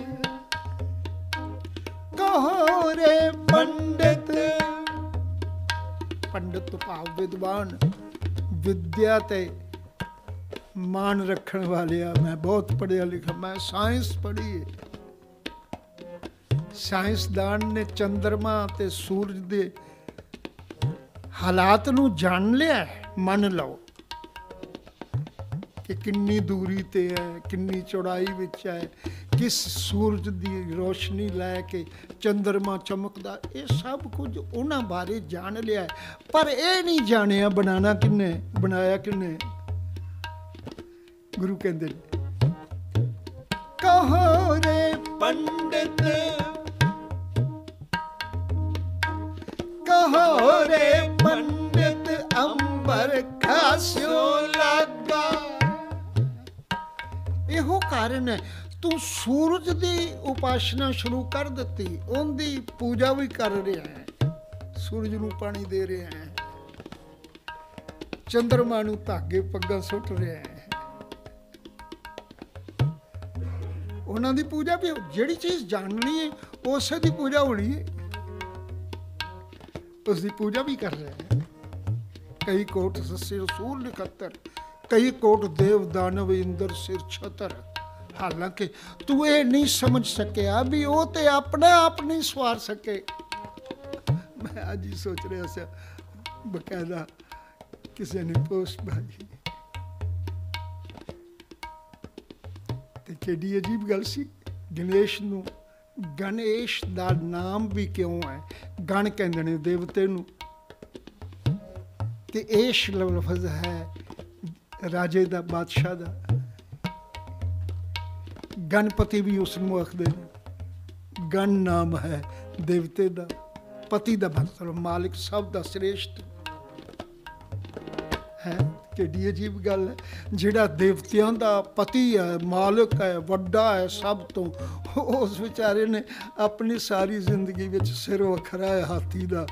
ਕਹੋ ਰੇ ਭਾਵ ਵਿਦਵਾਨ ਵਿਦਿਆ ਤੇ ਮਾਨ ਰੱਖਣ ਵਾਲੇ ਆ ਮੈਂ ਬਹੁਤ ਪੜਿਆ ਲਿਖਿਆ ਮੈਂ ਸਾਇੰਸ ਪੜ੍ਹੀ ਹੈ ਸਾਇੰਸਦਾਨ ਨੇ ਚੰਦਰਮਾ ਤੇ ਸੂਰਜ ਦੇ ਹਾਲਾਤ ਨੂੰ ਜਾਣ ਲਿਆ ਮੰਨ ਲਓ ਕਿ ਕਿੰਨੀ ਦੂਰੀ ਤੇ ਹੈ, ਕਿੰਨੀ ਚੌੜਾਈ ਵਿੱਚ ਹੈ, ਕਿਸ ਸੂਰਜ ਦੀ ਰੋਸ਼ਨੀ ਲੈ ਕੇ ਚੰਦਰਮਾ ਚਮਕਦਾ, ਇਹ ਸਭ ਕੁਝ ਉਹਨਾਂ ਬਾਰੇ ਜਾਣ ਲਿਆ ਹੈ। ਪਰ ਇਹ ਨਹੀਂ ਜਾਣਿਆ ਬਣਾਣਾ ਕਿੰਨੇ, ਬਣਾਇਆ ਕਿੰਨੇ ਗੁਰੂ ਕਹਿੰਦੇ ਨੇ, ਕਹੋ ਰੇ ਪੰਡਿਤ, ਕਹੋ ਰੇ ਪੰਡਿਤ, ਅੰਬਰ ਖਾਸਿਓ ਲੱਗਾ ਇਹੋ ਕਾਰਨ ਹੈ। ਤੂੰ ਸੂਰਜ ਦੀ ਉਪਾਸਨਾ ਸ਼ੁਰੂ ਕਰ ਦਿੱਤੀ, ਉਹਦੀ ਪੂਜਾ ਵੀ ਕਰ ਰਿਹਾ ਹੈ। ਸੂਰਜ ਨੂੰ ਪਾਣੀ ਦੇ ਰਿਹਾ ਹੈ। ਚੰ드ਰਮਾ ਨੂੰ ਧਾਗੇ ਪੱਗਾਂ ਸੁੱਟ ਰਿਹਾ ਹੈ। ਉਹਨਾਂ ਦੀ ਪੂਜਾ ਵੀ, ਜਿਹੜੀ ਚੀਜ਼ ਜਾਣਨੀ ਹੈ, ਉਸੇ ਦੀ ਪੂਜਾ ਹੋਣੀ ਹੈ। ਉਸ ਦੀ ਪੂਜਾ ਵੀ ਕਰ ਰਿਹਾ ਹੈ। ਕਈ ਕੋਟ ਸੱਸੇ ਰਸੂਲ ਨਿਕੱਤਰ ਕਈ ਕੋਟ ਦੇਵ ਦਾਨਵ ਇੰਦਰ ਸਿਰ ਛਤਰ। ਹਾਲਾਂਕਿ ਤੂੰ ਇਹ ਨਹੀਂ ਸਮਝ ਸਕਿਆ ਵੀ ਉਹ ਤੇ ਆਪਣਾ ਆਪ ਨਹੀਂ ਸਵਾਰ ਸਕੇ। ਮੈਂ ਅੱਜ ਹੀ ਸੋਚ ਰਿਹਾ ਸੀ, ਬਕਾਇਦਾ ਕਿਸੇ ਨੇ ਪੋਸਟ ਭਾਜੀ ਤੇ ਕਿਹੜੀ ਅਜੀਬ ਗੱਲ ਸੀ, ਗਣੇਸ਼ ਨੂੰ, ਗਣੇਸ਼ ਦਾ ਨਾਮ ਵੀ ਕਿਉਂ ਹੈ? ਗਣ ਕਹਿੰਦੇ ਨੇ ਦੇਵਤੇ ਨੂੰ। ਤੇ ਏਸ਼ ਲਫ਼ਜ਼ ਹੈ ਰਾਜੇ ਦਾ ਬਾਦਸ਼ਾਹ ਦਾ। ਗਣਪਤੀ ਵੀ ਉਸ ਨੂੰ ਆਖਦੇ ਨੇ, ਗਣ ਨਾਮ ਹੈ ਦੇਵਤੇ ਦਾ, ਪਤੀ ਦਾ ਮਤਲਬ ਮਾਲਿਕ ਸਭ ਦਾ ਸ੍ਰੇਸ਼ਟ। ਹੈ, ਕਿੱਡੀ ਅਜੀਬ ਗੱਲ ਹੈ। ਜਿਹੜਾ ਦੇਵਤਿਆਂ ਦਾ ਪਤੀ ਹੈ, ਮਾਲਕ ਹੈ, ਵੱਡਾ ਹੈ ਸਭ ਤੋਂ, ਉਸ ਵਿਚਾਰੇ ਨੇ ਆਪਣੀ ਸਾਰੀ ਜ਼ਿੰਦਗੀ ਵਿੱਚ ਸਿਰ ਵੱਖਰਾ ਹੈ, ਹਾਥੀ ਦਾ,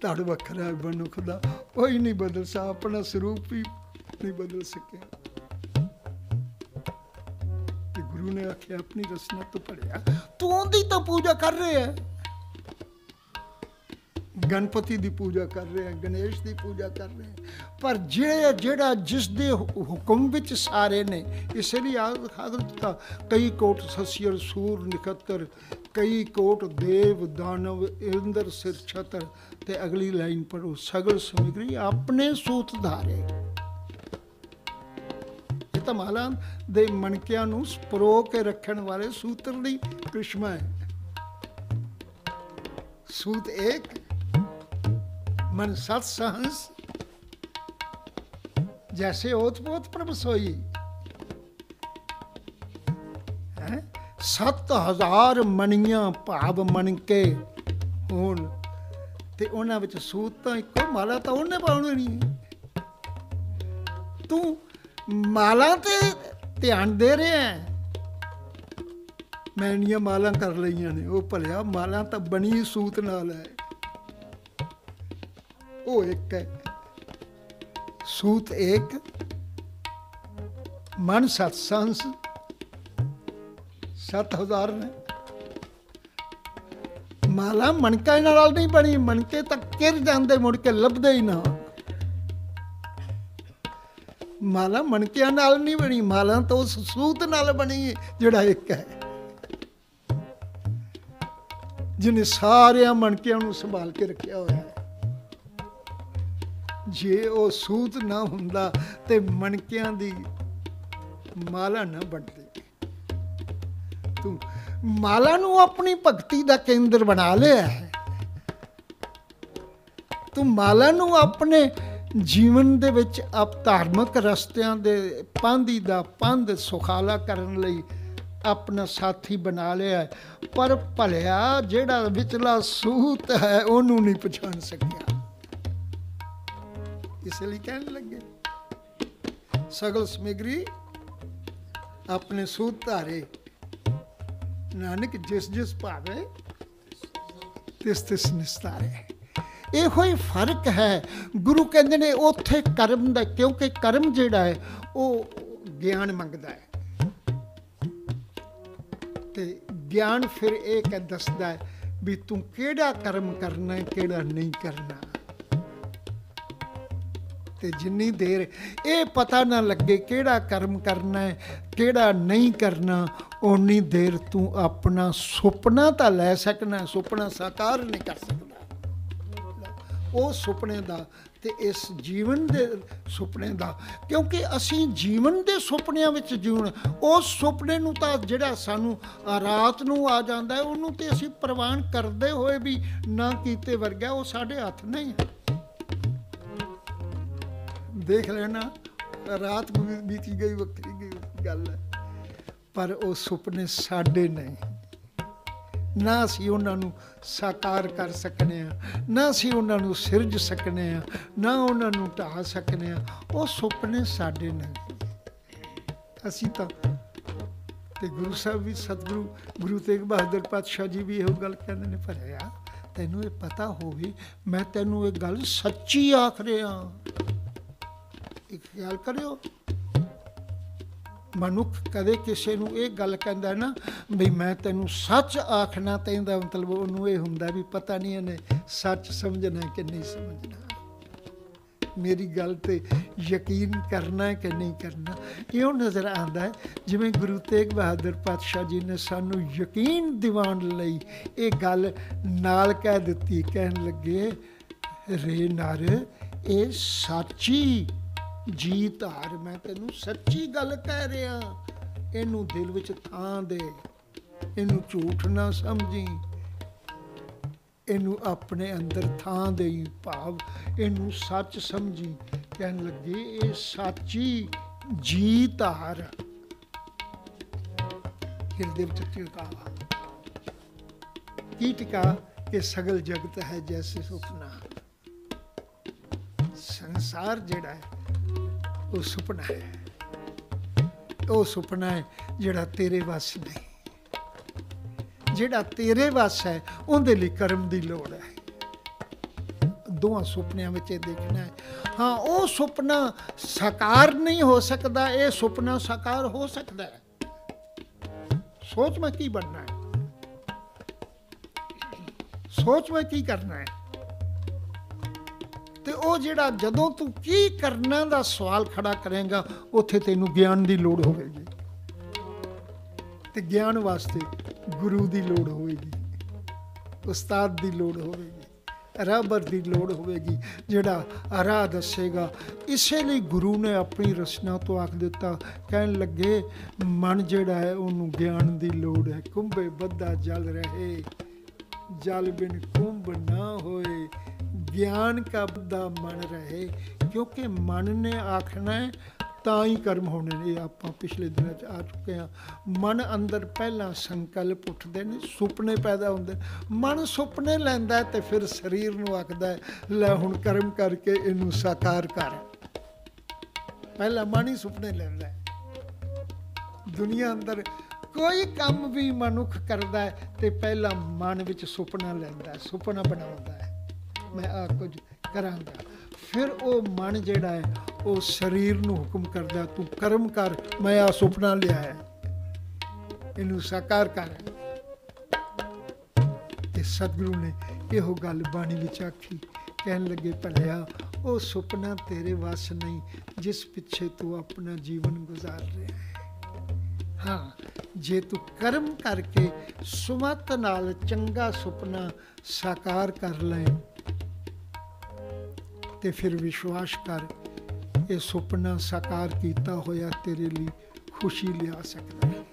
ਧੜ ਵੱਖਰਾ ਹੈ, ਮਨੁੱਖ ਦਾ। ਕੋਈ ਨਹੀਂ ਬਦਲ ਸਾ ਆਪਣਾ ਸਰੂਪ ਵੀ ਨਹੀਂ ਬਦਲ ਸਕਿਆ। ਤੇ ਗੁਰੂ ਨੇ ਆਖਿਆ, ਆਪਣੀ ਰਸਨਾ ਤੋਂ ਪੜਿਆ ਤੂੰ ਉਹਦੀ ਤਾਂ ਪੂਜਾ ਕਰ ਰਿਹਾ ਹੈ। ਗਣਪਤੀ ਦੀ ਪੂਜਾ ਕਰ ਰਿਹਾ ਹੈ, ਗਣੇਸ਼ ਦੀ ਪੂਜਾ ਕਰ ਰਿਹਾ ਹੈ। ਪਰ ਜਿਹੜਾ ਜਿਹੜਾ ਜਿਸ ਦੇ ਹੁਕਮ ਵਿੱਚ ਸਾਰੇ ਨੇ, ਇਸੇ ਲਈ ਆਦਰ ਦਿੱਤਾ ਕਈ ਕੋਟ ਸਸਿਅਰ ਸੂਰ, ਨਿਕਤਰ, ਕਈ ਕੋਟ ਦੇਵ, ਦਾਨਵ, ਇੰਦਰ ਸਿਰ ਛਤਰ ਤੇ ਅਗਲੀ ਲਾਈਨ ਪੜੋ ਸਗਲ ਸਮਗਰੀ ਆਪਣੇ ਸੂਤ ਧਾਰੇ। ਇਹ ਤਾਂ ਮਾਲਾਂ ਦੇ ਮਣਕਿਆਂ ਨੂੰ ਪਰੋ ਕੇ ਰੱਖਣ ਵਾਲੇ ਸੂਤਰ ਦੀ ਕ੍ਰਿਸ਼ਮਾ ਹੈ ਸੂਤ ਇੱਕ मन सत सहंस जैसे ओत पोत प्रभ सोई ਹੈ ਸੱਤ ਹਜ਼ਾਰ ਮਣੀਆਂ ਭਾਵ ਮਣ ਕੇ ਹੋਣ ਤੇ ਉਹਨਾਂ ਵਿੱਚ ਸੂਤ ਤਾਂ ਇੱਕੋ ਮਾਲਾ ਤਾਂ ਉਹਨੇ ਪਾਉਣੀ ਨਹੀਂ ਤੂੰ ਮਾਲਾ ਤੇ ਧਿਆਨ ਦੇ ਰਿਹਾ ਹੈ ਮੈਂ ਇੰਨੀਆਂ ਮਾਲਾਂ ਕਰ ਲਈਆਂ ਨੇ, ਉਹ ਭਲਿਆ, ਮਾਲਾਂ ਤਾਂ ਬਣੀ ਸੂਤ ਨਾਲ ਹੈ ਉਹ ਇੱਕ ਹੈ ਸੂਤ ਇੱਕ, ਮਨ ਸਤ ਸੰਸ, ਸੱਤ ਹਜ਼ਾਰ ਨੇ। ਮਾਲਾ ਮਣਕਾ ਨਾਲ ਨਹੀਂ ਬਣੀ, ਮਣਕੇ ਤਾਂ ਕਿਰ ਜਾਂਦੇ, ਮੁੜ ਕੇ ਲੱਭਦੇ ਹੀ ਨਾ। ਮਾਲਾ ਮਣਕਿਆਂ ਨਾਲ ਨਹੀਂ ਬਣੀ, ਮਾਲਾ ਤਾਂ ਉਸ ਸੂਤ ਨਾਲ ਬਣੀ ਜਿਹੜਾ ਇੱਕ ਹੈ। ਜਿਹਨੇ ਸਾਰਿਆਂ ਮਣਕਿਆਂ ਨੂੰ ਸੰਭਾਲ ਕੇ ਰੱਖਿਆ ਹੋਇਆ ਹੈ। ਜੇ ਉਹ ਸੂਤ ਨਾ ਹੁੰਦਾ ਤੇ ਮਣਕਿਆਂ ਦੀ ਮਾਲਾ ਨਾ ਬਣਦੀ। ਤੂੰ ਮਾਲਾ ਨੂੰ ਆਪਣੀ ਭਗਤੀ ਦਾ ਕੇਂਦਰ ਬਣਾ ਲਿਆ ਹੈ। ਤੂੰ ਮਾਲਾ ਨੂੰ ਆਪਣੇ ਜੀਵਨ ਦੇ ਵਿੱਚ ਆਪ ਧਾਰਮਿਕ ਰਸਤਿਆਂ ਦੇ ਪੰਧੀ ਦਾ ਪੰਧ ਸੁਖਾਲਾ ਕਰਨ ਲਈ ਆਪਣਾ ਸਾਥੀ ਬਣਾ ਲਿਆ ਪਰ ਭਲਿਆ ਜਿਹੜਾ ਵਿਚਲਾ ਸੂਤ ਹੈ, ਉਹਨੂੰ ਨਹੀਂ ਪਛਾਣ ਸਕਿਆ। ਇਸ ਲਈ ਕਹਿਣ ਲੱਗੇ, ਸਗਲ ਸਮਗਰੀ ਆਪਣੇ ਸੂਤ ਧਾਰੇ। ਨਾਨਕ ਜਿਸ ਜਿਸ ਭਾਵੇ, ਤਿਸ ਤਿਸ ਨਿਸਤਾਰੇ। ਇਹੋ ਹੀ ਫ਼ਰਕ ਹੈ। ਗੁਰੂ ਕਹਿੰਦੇ ਨੇ, ਉੱਥੇ ਕਰਮ ਦਾ, ਕਿਉਂਕਿ ਕਰਮ ਜਿਹੜਾ ਹੈ, ਉਹ ਗਿਆਨ ਮੰਗਦਾ ਹੈ। ਤੇ ਗਿਆਨ ਫਿਰ ਇਹ ਕਹਿ ਦੱਸਦਾ ਹੈ ਵੀ ਤੂੰ ਕਿਹੜਾ ਕਰਮ ਕਰਨਾ ਹੈ, ਕਿਹੜਾ ਨਹੀਂ ਕਰਨਾ। ਤੇ ਜਿੰਨੀ ਦੇਰ ਇਹ ਪਤਾ ਨਾ ਲੱਗੇ ਕਿਹੜਾ ਕਰਮ ਕਰਨਾ ਹੈ, ਕਿਹੜਾ ਨਹੀਂ ਕਰਨਾ, ਓਨੀ ਦੇਰ ਤੂੰ ਆਪਣਾ ਸੁਪਨਾ ਤਾਂ ਲੈ ਸਕਣਾ, ਸੁਪਨਾ ਸਾਕਾਰ ਨਹੀਂ ਕਰ ਸਕਦਾ। ਉਹ ਸੁਪਨੇ ਦਾ ਤੇ ਇਸ ਜੀਵਨ ਦੇ ਸੁਪਨੇ ਦਾ। ਕਿਉਂਕਿ ਅਸੀਂ ਜੀਵਨ ਦੇ ਸੁਪਨਿਆਂ ਵਿੱਚ ਜਿਉਣ ਉਸ ਸੁਪਨੇ ਨੂੰ ਤਾਂ ਜਿਹੜਾ ਸਾਨੂੰ ਰਾਤ ਨੂੰ ਆ ਜਾਂਦਾ ਉਹਨੂੰ ਤੇ ਅਸੀਂ ਪ੍ਰਵਾਨ ਕਰਦੇ ਹੋਏ ਵੀ ਨਾ ਕੀਤੇ ਵਰਗਾ, ਉਹ ਸਾਡੇ ਹੱਥ ਨਹੀਂ ਦੇਖ ਲੈਣਾ, ਰਾਤ ਬੀਤੀ ਗਈ, ਵੱਖਰੀ ਗਈ ਗੱਲ ਹੈ, ਪਰ ਉਹ ਸੁਪਨੇ ਸਾਡੇ ਨਹੀਂ। ਨਾ ਅਸੀਂ ਉਹਨਾਂ ਨੂੰ ਸਾਕਾਰ ਕਰ ਸਕਨੇ ਆ, ਨਾ ਅਸੀਂ ਉਹਨਾਂ ਨੂੰ ਸਿਰਜ ਸਕਨੇ ਆ, ਨਾ ਉਹਨਾਂ ਨੂੰ ਢਾ ਸਕਨੇ ਆ। ਉਹ ਸੁਪਨੇ ਸਾਡੇ ਨਹੀਂ ਅਸੀਂ ਤਾਂ ਤੇ ਗੁਰੂ ਸਾਹਿਬ ਵੀ ਸਤਿਗੁਰੂ, ਗੁਰੂ ਤੇਗ ਬਹਾਦਰ ਪਾਤਸ਼ਾਹ ਜੀ ਵੀ ਇਹੋ ਗੱਲ ਕਹਿੰਦੇ ਨੇ, ਪਰ ਭਰਿਆ ਤੈਨੂੰ ਇਹ ਪਤਾ ਹੋਵੇ, ਮੈਂ ਤੈਨੂੰ ਇਹ ਗੱਲ ਸੱਚੀ ਆਖ ਰਿਹਾ। ਇੱਕ ਖਿਆਲ ਕਰਿਓ। ਮਨੁੱਖ ਕਦੇ ਕਿਸੇ ਨੂੰ ਇਹ ਗੱਲ ਕਹਿੰਦਾ ਨਾ ਵੀ ਮੈਂ ਤੈਨੂੰ ਸੱਚ ਆਖਣਾ ਤੈਂਦਾ ਮਤਲਬ ਉਹਨੂੰ ਇਹ ਹੁੰਦਾ ਵੀ ਪਤਾ ਨਹੀਂ ਇਹਨੇ ਸੱਚ ਸਮਝਣਾ ਕਿ ਨਹੀਂ ਸਮਝਣਾ। ਮੇਰੀ ਗੱਲ ਤੇ ਯਕੀਨ ਕਰਨਾ ਕਿ ਨਹੀਂ ਕਰਨਾ। ਇਹੋ ਨਜ਼ਰ ਆਉਂਦਾ ਹੈ, ਜਿਵੇਂ ਗੁਰੂ ਤੇਗ ਬਹਾਦਰ ਪਾਤਸ਼ਾਹ ਜੀ ਨੇ ਸਾਨੂੰ ਯਕੀਨ ਦਿਵਾਉਣ ਲਈ ਇਹ ਗੱਲ ਨਾਲ ਕਹਿ ਦਿੱਤੀ, ਕਹਿਣ ਲੱਗੇ ਰੇ ਨਰ, ਇਹ ਸਾਚੀ ਜੀ ਧਾਰ ਮੈਂ ਤੈਨੂੰ ਸੱਚੀ ਗੱਲ ਕਹਿ ਰਿਹਾ। ਇਹਨੂੰ ਦਿਲ ਵਿੱਚ ਥਾਂ ਦੇ, ਇਹਨੂੰ ਝੂਠ ਨਾ ਸਮਝੀ। ਇਹਨੂੰ ਆਪਣੇ ਅੰਦਰ ਥਾਂ ਦੇਈ ਭਾਵ, ਇਹਨੂੰ ਸੱਚ ਸਮਝੀ। ਕਹਿਣ ਲੱਗੇ, ਇਹ ਸੱਚੀ ਜੀ ਧਾਰ ਹਿਰਦੇ ਵਿੱਚ ਟਿਕਾ ਕੀ ਟਿਕਾ ਇਹ ਸਗਲ ਜਗਤ ਹੈ ਜੈਸੇ ਸੁਪਨਾ? ਸੰਸਾਰ ਜਿਹੜਾ ਹੈ ਉਹ ਸੁਪਨਾ ਹੈ। ਉਹ ਸੁਪਨਾ ਹੈ ਜਿਹੜਾ ਤੇਰੇ ਵੱਸ ਨਹੀਂ। ਜਿਹੜਾ ਤੇਰੇ ਵੱਸ ਹੈ, ਉਹਦੇ ਲਈ ਕਰਮ ਦੀ ਲੋੜ ਹੈ। ਦੋਹਾਂ ਸੁਪਨਿਆਂ ਵਿੱਚ ਇਹ ਦੇਖਣਾ ਹੈ। ਹਾਂ, ਉਹ ਸੁਪਨਾ ਸਾਕਾਰ ਨਹੀਂ ਹੋ ਸਕਦਾ, ਇਹ ਸੁਪਨਾ ਸਾਕਾਰ ਹੋ ਸਕਦਾ ਹੈ। ਸੋਚ ਮੈਂ ਕੀ ਬਣਨਾ ਹੈ? ਸੋਚ ਮੈਂ ਕੀ ਕਰਨਾ ਹੈ? ਉਹ ਜਿਹੜਾ ਜਦੋਂ ਤੂੰ ਕੀ ਕਰਨਾ ਦਾ ਸਵਾਲ ਖੜਾ ਕਰੇਗਾ, ਉੱਥੇ ਤੈਨੂੰ ਗਿਆਨ ਦੀ ਲੋੜ ਹੋਵੇਗੀ। ਤੇ ਗਿਆਨ ਵਾਸਤੇ ਗੁਰੂ ਦੀ ਲੋੜ ਹੋਵੇਗੀ। ਉਸਤਾਦ ਦੀ ਲੋੜ ਹੋਵੇਗੀ। ਰਾਬਰ ਦੀ ਲੋੜ ਹੋਵੇਗੀ, ਜਿਹੜਾ ਰਾਹ ਦੱਸੇਗਾ। ਇਸੇ ਲਈ ਗੁਰੂ ਨੇ ਆਪਣੀ ਰਚਨਾ ਤੋਂ ਆਖ ਦਿੱਤਾ, ਕਹਿਣ ਲੱਗੇ, ਮਨ ਜਿਹੜਾ ਹੈ, ਉਹਨੂੰ ਗਿਆਨ ਦੀ ਲੋੜ ਹੈ। ਕੁੰਭੇ ਬੱਦਾ ਜਲ ਰਹੇ। ਜਲ ਬਿਨ ਕੁੰਭ ਨਾ ਹੋਏ। ਗਿਆਨ ਕਬ ਦਾ ਮਨ ਰਹੇ? ਕਿਉਂਕਿ ਮਨ ਨੇ ਆਖਣਾ ਹੈ, ਤਾਂ ਹੀ ਕਰਮ ਹੋਣੇ ਨੇ। ਇਹ ਆਪਾਂ ਪਿਛਲੇ ਦਿਨਾਂ 'ਚ ਆ ਚੁੱਕੇ ਆ ਮਨ ਅੰਦਰ ਪਹਿਲਾਂ ਸੰਕਲਪ ਉੱਠਦੇ ਨੇ, ਸੁਪਨੇ ਪੈਦਾ ਹੁੰਦੇ ਮਨ ਸੁਪਨੇ ਲੈਂਦਾ ਤੇ ਫਿਰ ਸਰੀਰ ਨੂੰ ਆਖਦਾ ਲੈ ਹੁਣ ਕਰਮ ਕਰਕੇ ਇਹਨੂੰ ਸਾਕਾਰ ਕਰ। ਪਹਿਲਾਂ ਮਨ ਹੀ ਸੁਪਨੇ ਲੈਂਦਾ ਦੁਨੀਆ ਅੰਦਰ ਕੋਈ ਕੰਮ ਵੀ ਮਨੁੱਖ ਕਰਦਾ ਹੈ ਤੇ ਪਹਿਲਾਂ ਮਨ ਵਿੱਚ ਸੁਪਨਾ ਲੈਂਦਾ ਸੁਪਨਾ ਬਣਾਉਂਦਾ ਹੈ। ਮੈਂ ਆ ਕੁਝ ਕਰਾਂਗਾ। ਫਿਰ ਉਹ ਮਨ ਜਿਹੜਾ ਹੈ, ਉਹ ਸਰੀਰ ਨੂੰ ਹੁਕਮ ਕਰਦਾ, ਤੂੰ ਕਰਮ ਕਰ, ਮੈਂ ਆ ਸੁਪਨਾ ਲਿਆ ਹੈ। ਇਹਨੂੰ ਸਾਕਾਰ ਕਰ। ਤੇ ਸਤਿਗੁਰੂ ਨੇ ਇਹੋ ਗੱਲ ਬਾਣੀ ਵਿੱਚ ਆਖੀ। ਕਹਿਣ ਲੱਗੇ, ਭਲਿਆ, ਉਹ ਸੁਪਨਾ ਤੇਰੇ ਵਾਸ ਨਹੀਂ, ਜਿਸ ਪਿੱਛੇ ਤੂੰ ਆਪਣਾ ਜੀਵਨ ਗੁਜ਼ਾਰ ਰਿਹਾ ਹੈ। ਹਾਂ, ਜੇ ਤੂੰ ਕਰਮ ਕਰਕੇ ਸੁਮਤ ਨਾਲ ਚੰਗਾ ਸੁਪਨਾ ਸਾਕਾਰ ਕਰ ਲੈ ਤੇ ਫਿਰ ਵਿਸ਼ਵਾਸ ਕਰ, ਇਹ ਸੁਪਨਾ ਸਾਕਾਰ ਕੀਤਾ ਹੋਇਆ ਤੇਰੇ ਲਈ ਖੁਸ਼ੀ ਲਿਆ ਸਕਦਾ ਹੈ।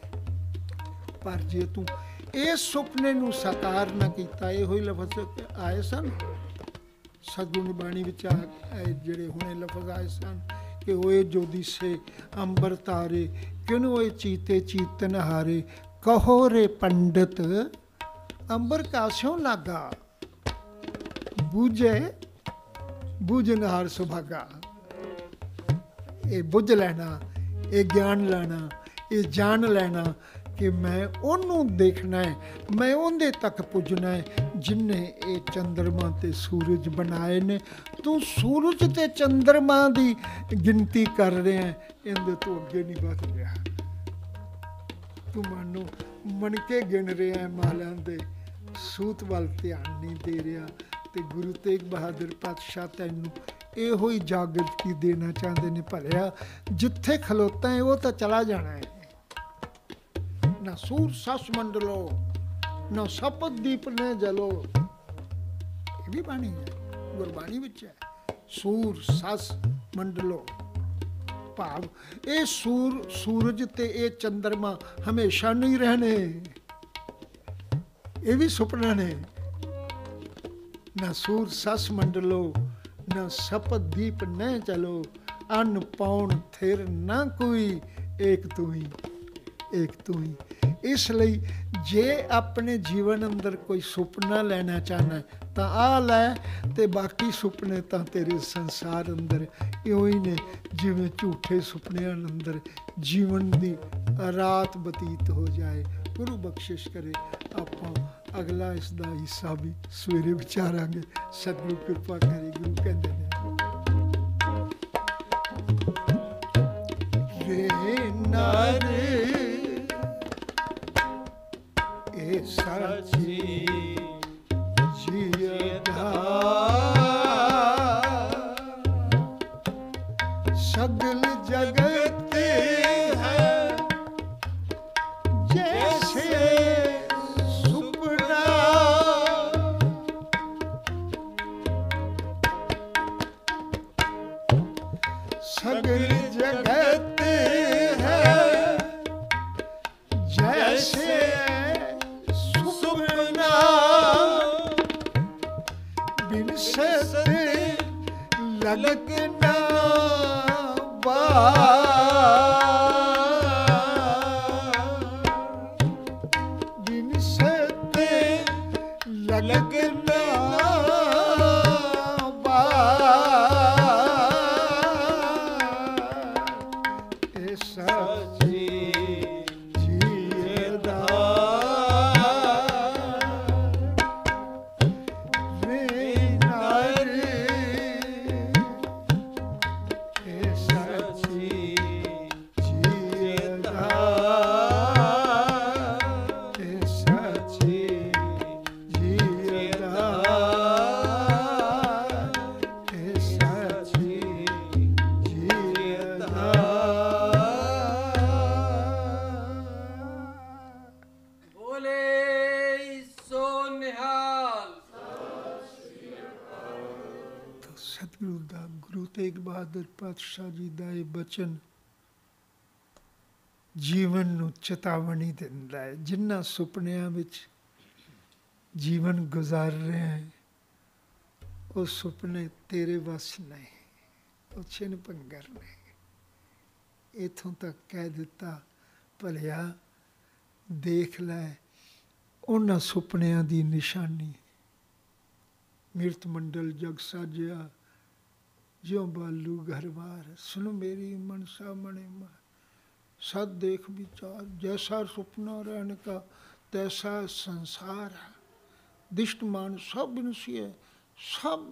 ਪਰ ਜੇ ਤੂੰ ਇਹ ਸੁਪਨੇ ਨੂੰ ਸਾਕਾਰ ਨਾ ਕੀਤਾ, ਇਹੋ ਹੀ ਲਫ਼ਜ਼ ਆਏ ਸਨ? ਸਤਿਗੁਰੂ ਬਾਣੀ ਵਿੱਚ ਜਿਹੜੇ ਹੁਣੇ ਲਫ਼ਜ਼ ਆਏ ਸਨ ਕਿ ਹੋਏ ਜੋ ਸੇ ਅੰਬਰ ਤਾਰੇ, ਕਿਨ ਹੋਏ ਚੀਤੇ ਚੀਤਨ ਹਾਰੇ, ਕਹੋ ਰੇ ਪੰਡਤ, ਅੰਬਰ ਕਾਸਿਓ ਲਾਗਾ? ਬੂਝੇ ਬੁਝਨਹਾਰ ਸੁਭਾਗਾ। ਇਹ ਬੁੱਝ ਲੈਣਾ, ਇਹ ਗਿਆਨ ਲੈਣਾ, ਇਹ ਜਾਣ ਲੈਣਾ ਕਿ ਮੈਂ ਉਹਨੂੰ ਦੇਖਣਾ ਹੈ, ਮੈਂ ਉਹਦੇ ਤੱਕ ਪੁੱਜਣਾ ਹੈ ਜਿਨੇ ਇਹ ਚੰ드ਰਮਾ ਤੇ ਸੂਰਜ ਬਣਾਏ ਨੇ। ਤੂੰ ਸੂਰਜ ਤੇ ਚੰ드ਰਮਾ ਦੀ ਗਿਣਤੀ ਕਰ ਰਿਹਾ ਹੈ, ਇਹਦੇ ਤੋਂ ਅੱਗੇ ਨਹੀਂ ਵਧ ਰਿਹਾ। ਤੂੰ ਮਨ ਮਨ ਕੇ ਗਿਣ ਰਿਹਾ ਹੈ, ਮਾਲਾਂ ਦੇ ਸੂਤ ਵੱਲ ਧਿਆਨ ਨਹੀਂ ਦੇ ਰਿਹਾ। ਤੇ ਗੁਰੂ ਤੇਗ ਬਹਾਦਰ ਪਾਤਸ਼ਾਹ ਤੈਨੂੰ ਇਹੋ ਹੀ ਜਾਗਰਤੀ ਦੇਣਾ ਚਾਹੁੰਦੇ ਨੇ ਭਲਿਆ ਜਿੱਥੇ ਖਲੋਤਾ ਹੈ, ਉਹ ਤਾਂ ਚਲਾ ਜਾਣਾ ਹੈ। ਨਾ ਸੂਰ ਸਸ ਮੰਡਲੋ, ਨਾ ਸਪਤ ਦੀਪ ਨੇ ਜਲੋ। ਇਹ ਵੀ ਬਾਣੀ ਹੈ, ਗੁਰਬਾਣੀ ਵਿੱਚ ਹੈ। ਸੂਰ ਸਸ ਮੰਡਲੋ, ਭਾਵ ਇਹ ਸੂਰ, ਸੂਰਜ ਤੇ ਇਹ ਚੰਦਰਮਾ ਹਮੇਸ਼ਾ ਨਹੀਂ ਰਹਿਣੇ। ਇਹ ਵੀ ਸੁਪਨਾ ਨੇ। ਨਾ ਸੂਰ ਸਸ ਮੰਡਲੋ, ਨਾ ਸਪਤ ਦੀਪ ਨ ਚਲੋ, ਅਨ ਪਾਉਣ ਥਿਰ ਨਾ ਕੋਈ ਏਕ ਤੂੰ ਹੀ ਏਕ ਤੂੰ ਹੀ ਇਸ ਲਈ ਜੇ ਆਪਣੇ ਜੀਵਨ ਅੰਦਰ ਕੋਈ ਸੁਪਨਾ ਲੈਣਾ ਚਾਹਨਾ ਤਾਂ ਆ ਲੈ ਤੇ ਬਾਕੀ ਸੁਪਨੇ ਤਾਂ ਤੇਰੇ ਸੰਸਾਰ ਅੰਦਰ ਇਉਂ ਹੀ ਨੇ, ਜਿਵੇਂ ਝੂਠੇ ਸੁਪਨਿਆਂ ਅੰਦਰ ਜੀਵਨ ਦੀ ਰਾਤ ਬਤੀਤ ਹੋ ਜਾਏ। ਗੁਰੂ ਬਖਸ਼ਿਸ਼ ਕਰੇ ਆਪਾਂ ਅਗਲਾ ਇਸ ਦਾ ਹਿੱਸਾ ਵੀ ਸਵੇਰੇ ਵਿਚਾਰਾਂਗੇ। ਸਤਿਗੁਰੂ ਕਿਰਪਾ ਕਰੇ, ਗੁਰੂ ਕਹਿੰਦੇ ਨੇ। ਰੇ ਨਰ ਇਹ ਸਾਚੀ la que ਪਾਤਸ਼ਾਹ ਜੀ ਦਾ ਇਹ ਬਚਨ ਜੀਵਨ ਨੂੰ ਚੇਤਾਵਨੀ ਦਿੰਦਾ ਹੈ। ਜਿਨ੍ਹਾਂ ਸੁਪਨਿਆਂ ਵਿੱਚ ਜੀਵਨ ਗੁਜ਼ਾਰ ਰਹੇ ਹੈ, ਉਹ ਸੁਪਨੇ ਤੇਰੇ ਵਸ ਨਹੀਂ, ਉਹ ਛਿਨ ਭੰਗਰ ਨੇ ਇਥੋਂ ਤੱਕ ਕਹਿ ਦਿੱਤਾ, ਭਲਿਆ, ਦੇਖ ਲੈ, ਉਹਨਾਂ ਸੁਪਨਿਆਂ ਦੀ ਨਿਸ਼ਾਨੀ। ਮਿਰਤ ਮੰਡਲ ਜਗ ਸਾਜਿਆ ज्यो बालू घर बार सुन मेरी मनसा मणे मार सद देख विचार जैसा सपना रहने का तैसा संसार है दिष्टमान सब विनसी है सब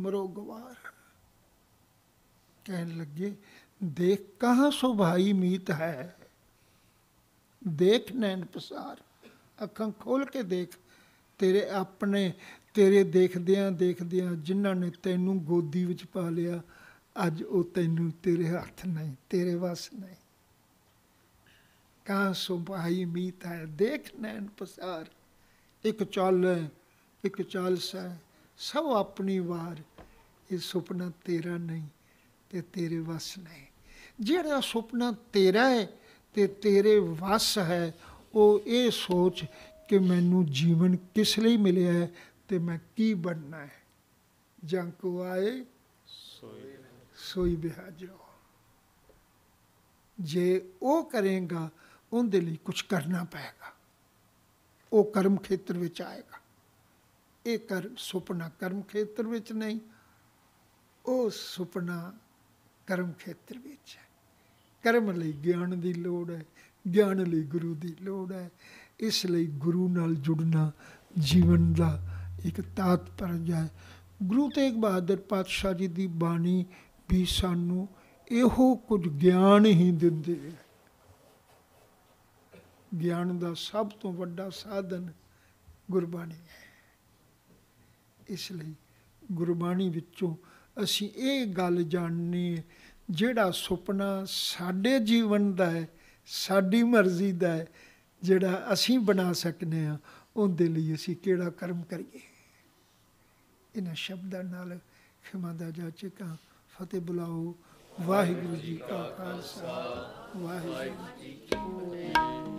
मरोगवार है कहने लगे देख कहाँ सुभाई मीत है देख नैन पसार अखं खोल के देख ਤੇਰੇ ਆਪਣੇ ਤੇਰੇ ਦੇਖਦਿਆਂ ਦੇਖਦਿਆਂ ਜਿਨ੍ਹਾਂ ਨੇ ਤੈਨੂੰ ਗੋਦੀ ਵਿੱਚ ਪਾ ਲਿਆ ਅੱਜ ਉਹ ਤੈਨੂੰ ਤੇਰੇ ਹੱਥ ਨਹੀਂ ਤੇਰੇ ਵੱਸ ਨਹੀਂ। ਕਾਂ ਸੋ ਮੀਤ ਹੈ ਦੇਖ ਨੈਣ ਪਸਾਰ। ਇੱਕ ਚੱਲ ਹੈ, ਇੱਕ ਚਾਲਸ ਹੈ ਸਭ ਆਪਣੀ ਵਾਰ। ਇਹ ਸੁਪਨਾ ਤੇਰਾ ਨਹੀਂ ਤੇ ਤੇਰੇ ਵੱਸ ਨਹੀਂ। ਜਿਹੜਾ ਸੁਪਨਾ ਤੇਰਾ ਹੈ ਤੇ ਤੇਰੇ ਵੱਸ ਹੈ ਉਹ ਇਹ ਸੋਚ ਕਿ ਮੈਨੂੰ ਜੀਵਨ ਕਿਸ ਲਈ ਮਿਲਿਆ ਹੈ ਤੇ ਮੈਂ ਕੀ ਬਣਨਾ ਹੈ। ਜਾਂ ਕੋ ਆਏ ਸੋਈ ਬਿਹਾਜੋ ਜੇ ਉਹ ਕਰੇਗਾ, ਉਹਦੇ ਲਈ ਕੁਝ ਕਰਨਾ ਪਏਗਾ। ਉਹ ਕਰਮ ਖੇਤਰ ਵਿੱਚ ਆਏਗਾ। ਇਹ ਕਰ ਸੁਪਨਾ ਕਰਮ ਖੇਤਰ ਵਿੱਚ ਨਹੀਂ, ਉਹ ਸੁਪਨਾ ਕਰਮ ਖੇਤਰ ਵਿੱਚ ਹੈ। ਕਰਮ ਲਈ ਗਿਆਨ ਦੀ ਲੋੜ ਹੈ, ਗਿਆਨ ਲਈ ਗੁਰੂ ਦੀ ਲੋੜ ਹੈ। ਇਸ ਲਈ ਗੁਰੂ ਨਾਲ ਜੁੜਨਾ ਜੀਵਨ ਦਾ ਇੱਕ ਤਾਤਪਰਜ ਹੈ ਗੁਰੂ ਤੇਗ ਬਹਾਦਰ ਪਾਤਸ਼ਾਹ ਜੀ ਦੀ ਬਾਣੀ ਵੀ ਸਾਨੂੰ ਇਹੋ ਕੁਝ ਗਿਆਨ ਹੀ ਦਿੰਦੇ ਹੈ ਗਿਆਨ ਦਾ ਸਭ ਤੋਂ ਵੱਡਾ ਸਾਧਨ ਗੁਰਬਾਣੀ ਹੈ। ਇਸ ਲਈ ਗੁਰਬਾਣੀ ਵਿੱਚੋਂ ਅਸੀਂ ਇਹ ਗੱਲ ਜਾਣਨੀ ਹੈ, ਜਿਹੜਾ ਸੁਪਨਾ ਸਾਡੇ ਜੀਵਨ ਦਾ ਹੈ, ਸਾਡੀ ਮਰਜ਼ੀ ਦਾ ਹੈ ਜਿਹੜਾ ਅਸੀਂ ਬਣਾ ਸਕਨੇ ਆ, ਉਹਦੇ ਲਈ ਅਸੀਂ ਕਿਹੜਾ ਕਰਮ ਕਰੀਏ? ਇਹਨਾਂ ਸ਼ਬਦਾਂ ਨਾਲ ਖਿਮਾ ਦਾ ਚੁੱਕਾ ਫਤਿਹ ਬੁਲਾਓ। ਵਾਹਿਗੁਰੂ ਜੀ ਕਾ ਖਾਲਸਾ। ਵਾਹਿਗੁਰੂ ਜੀ ਕੀ ਫਤਿਹ।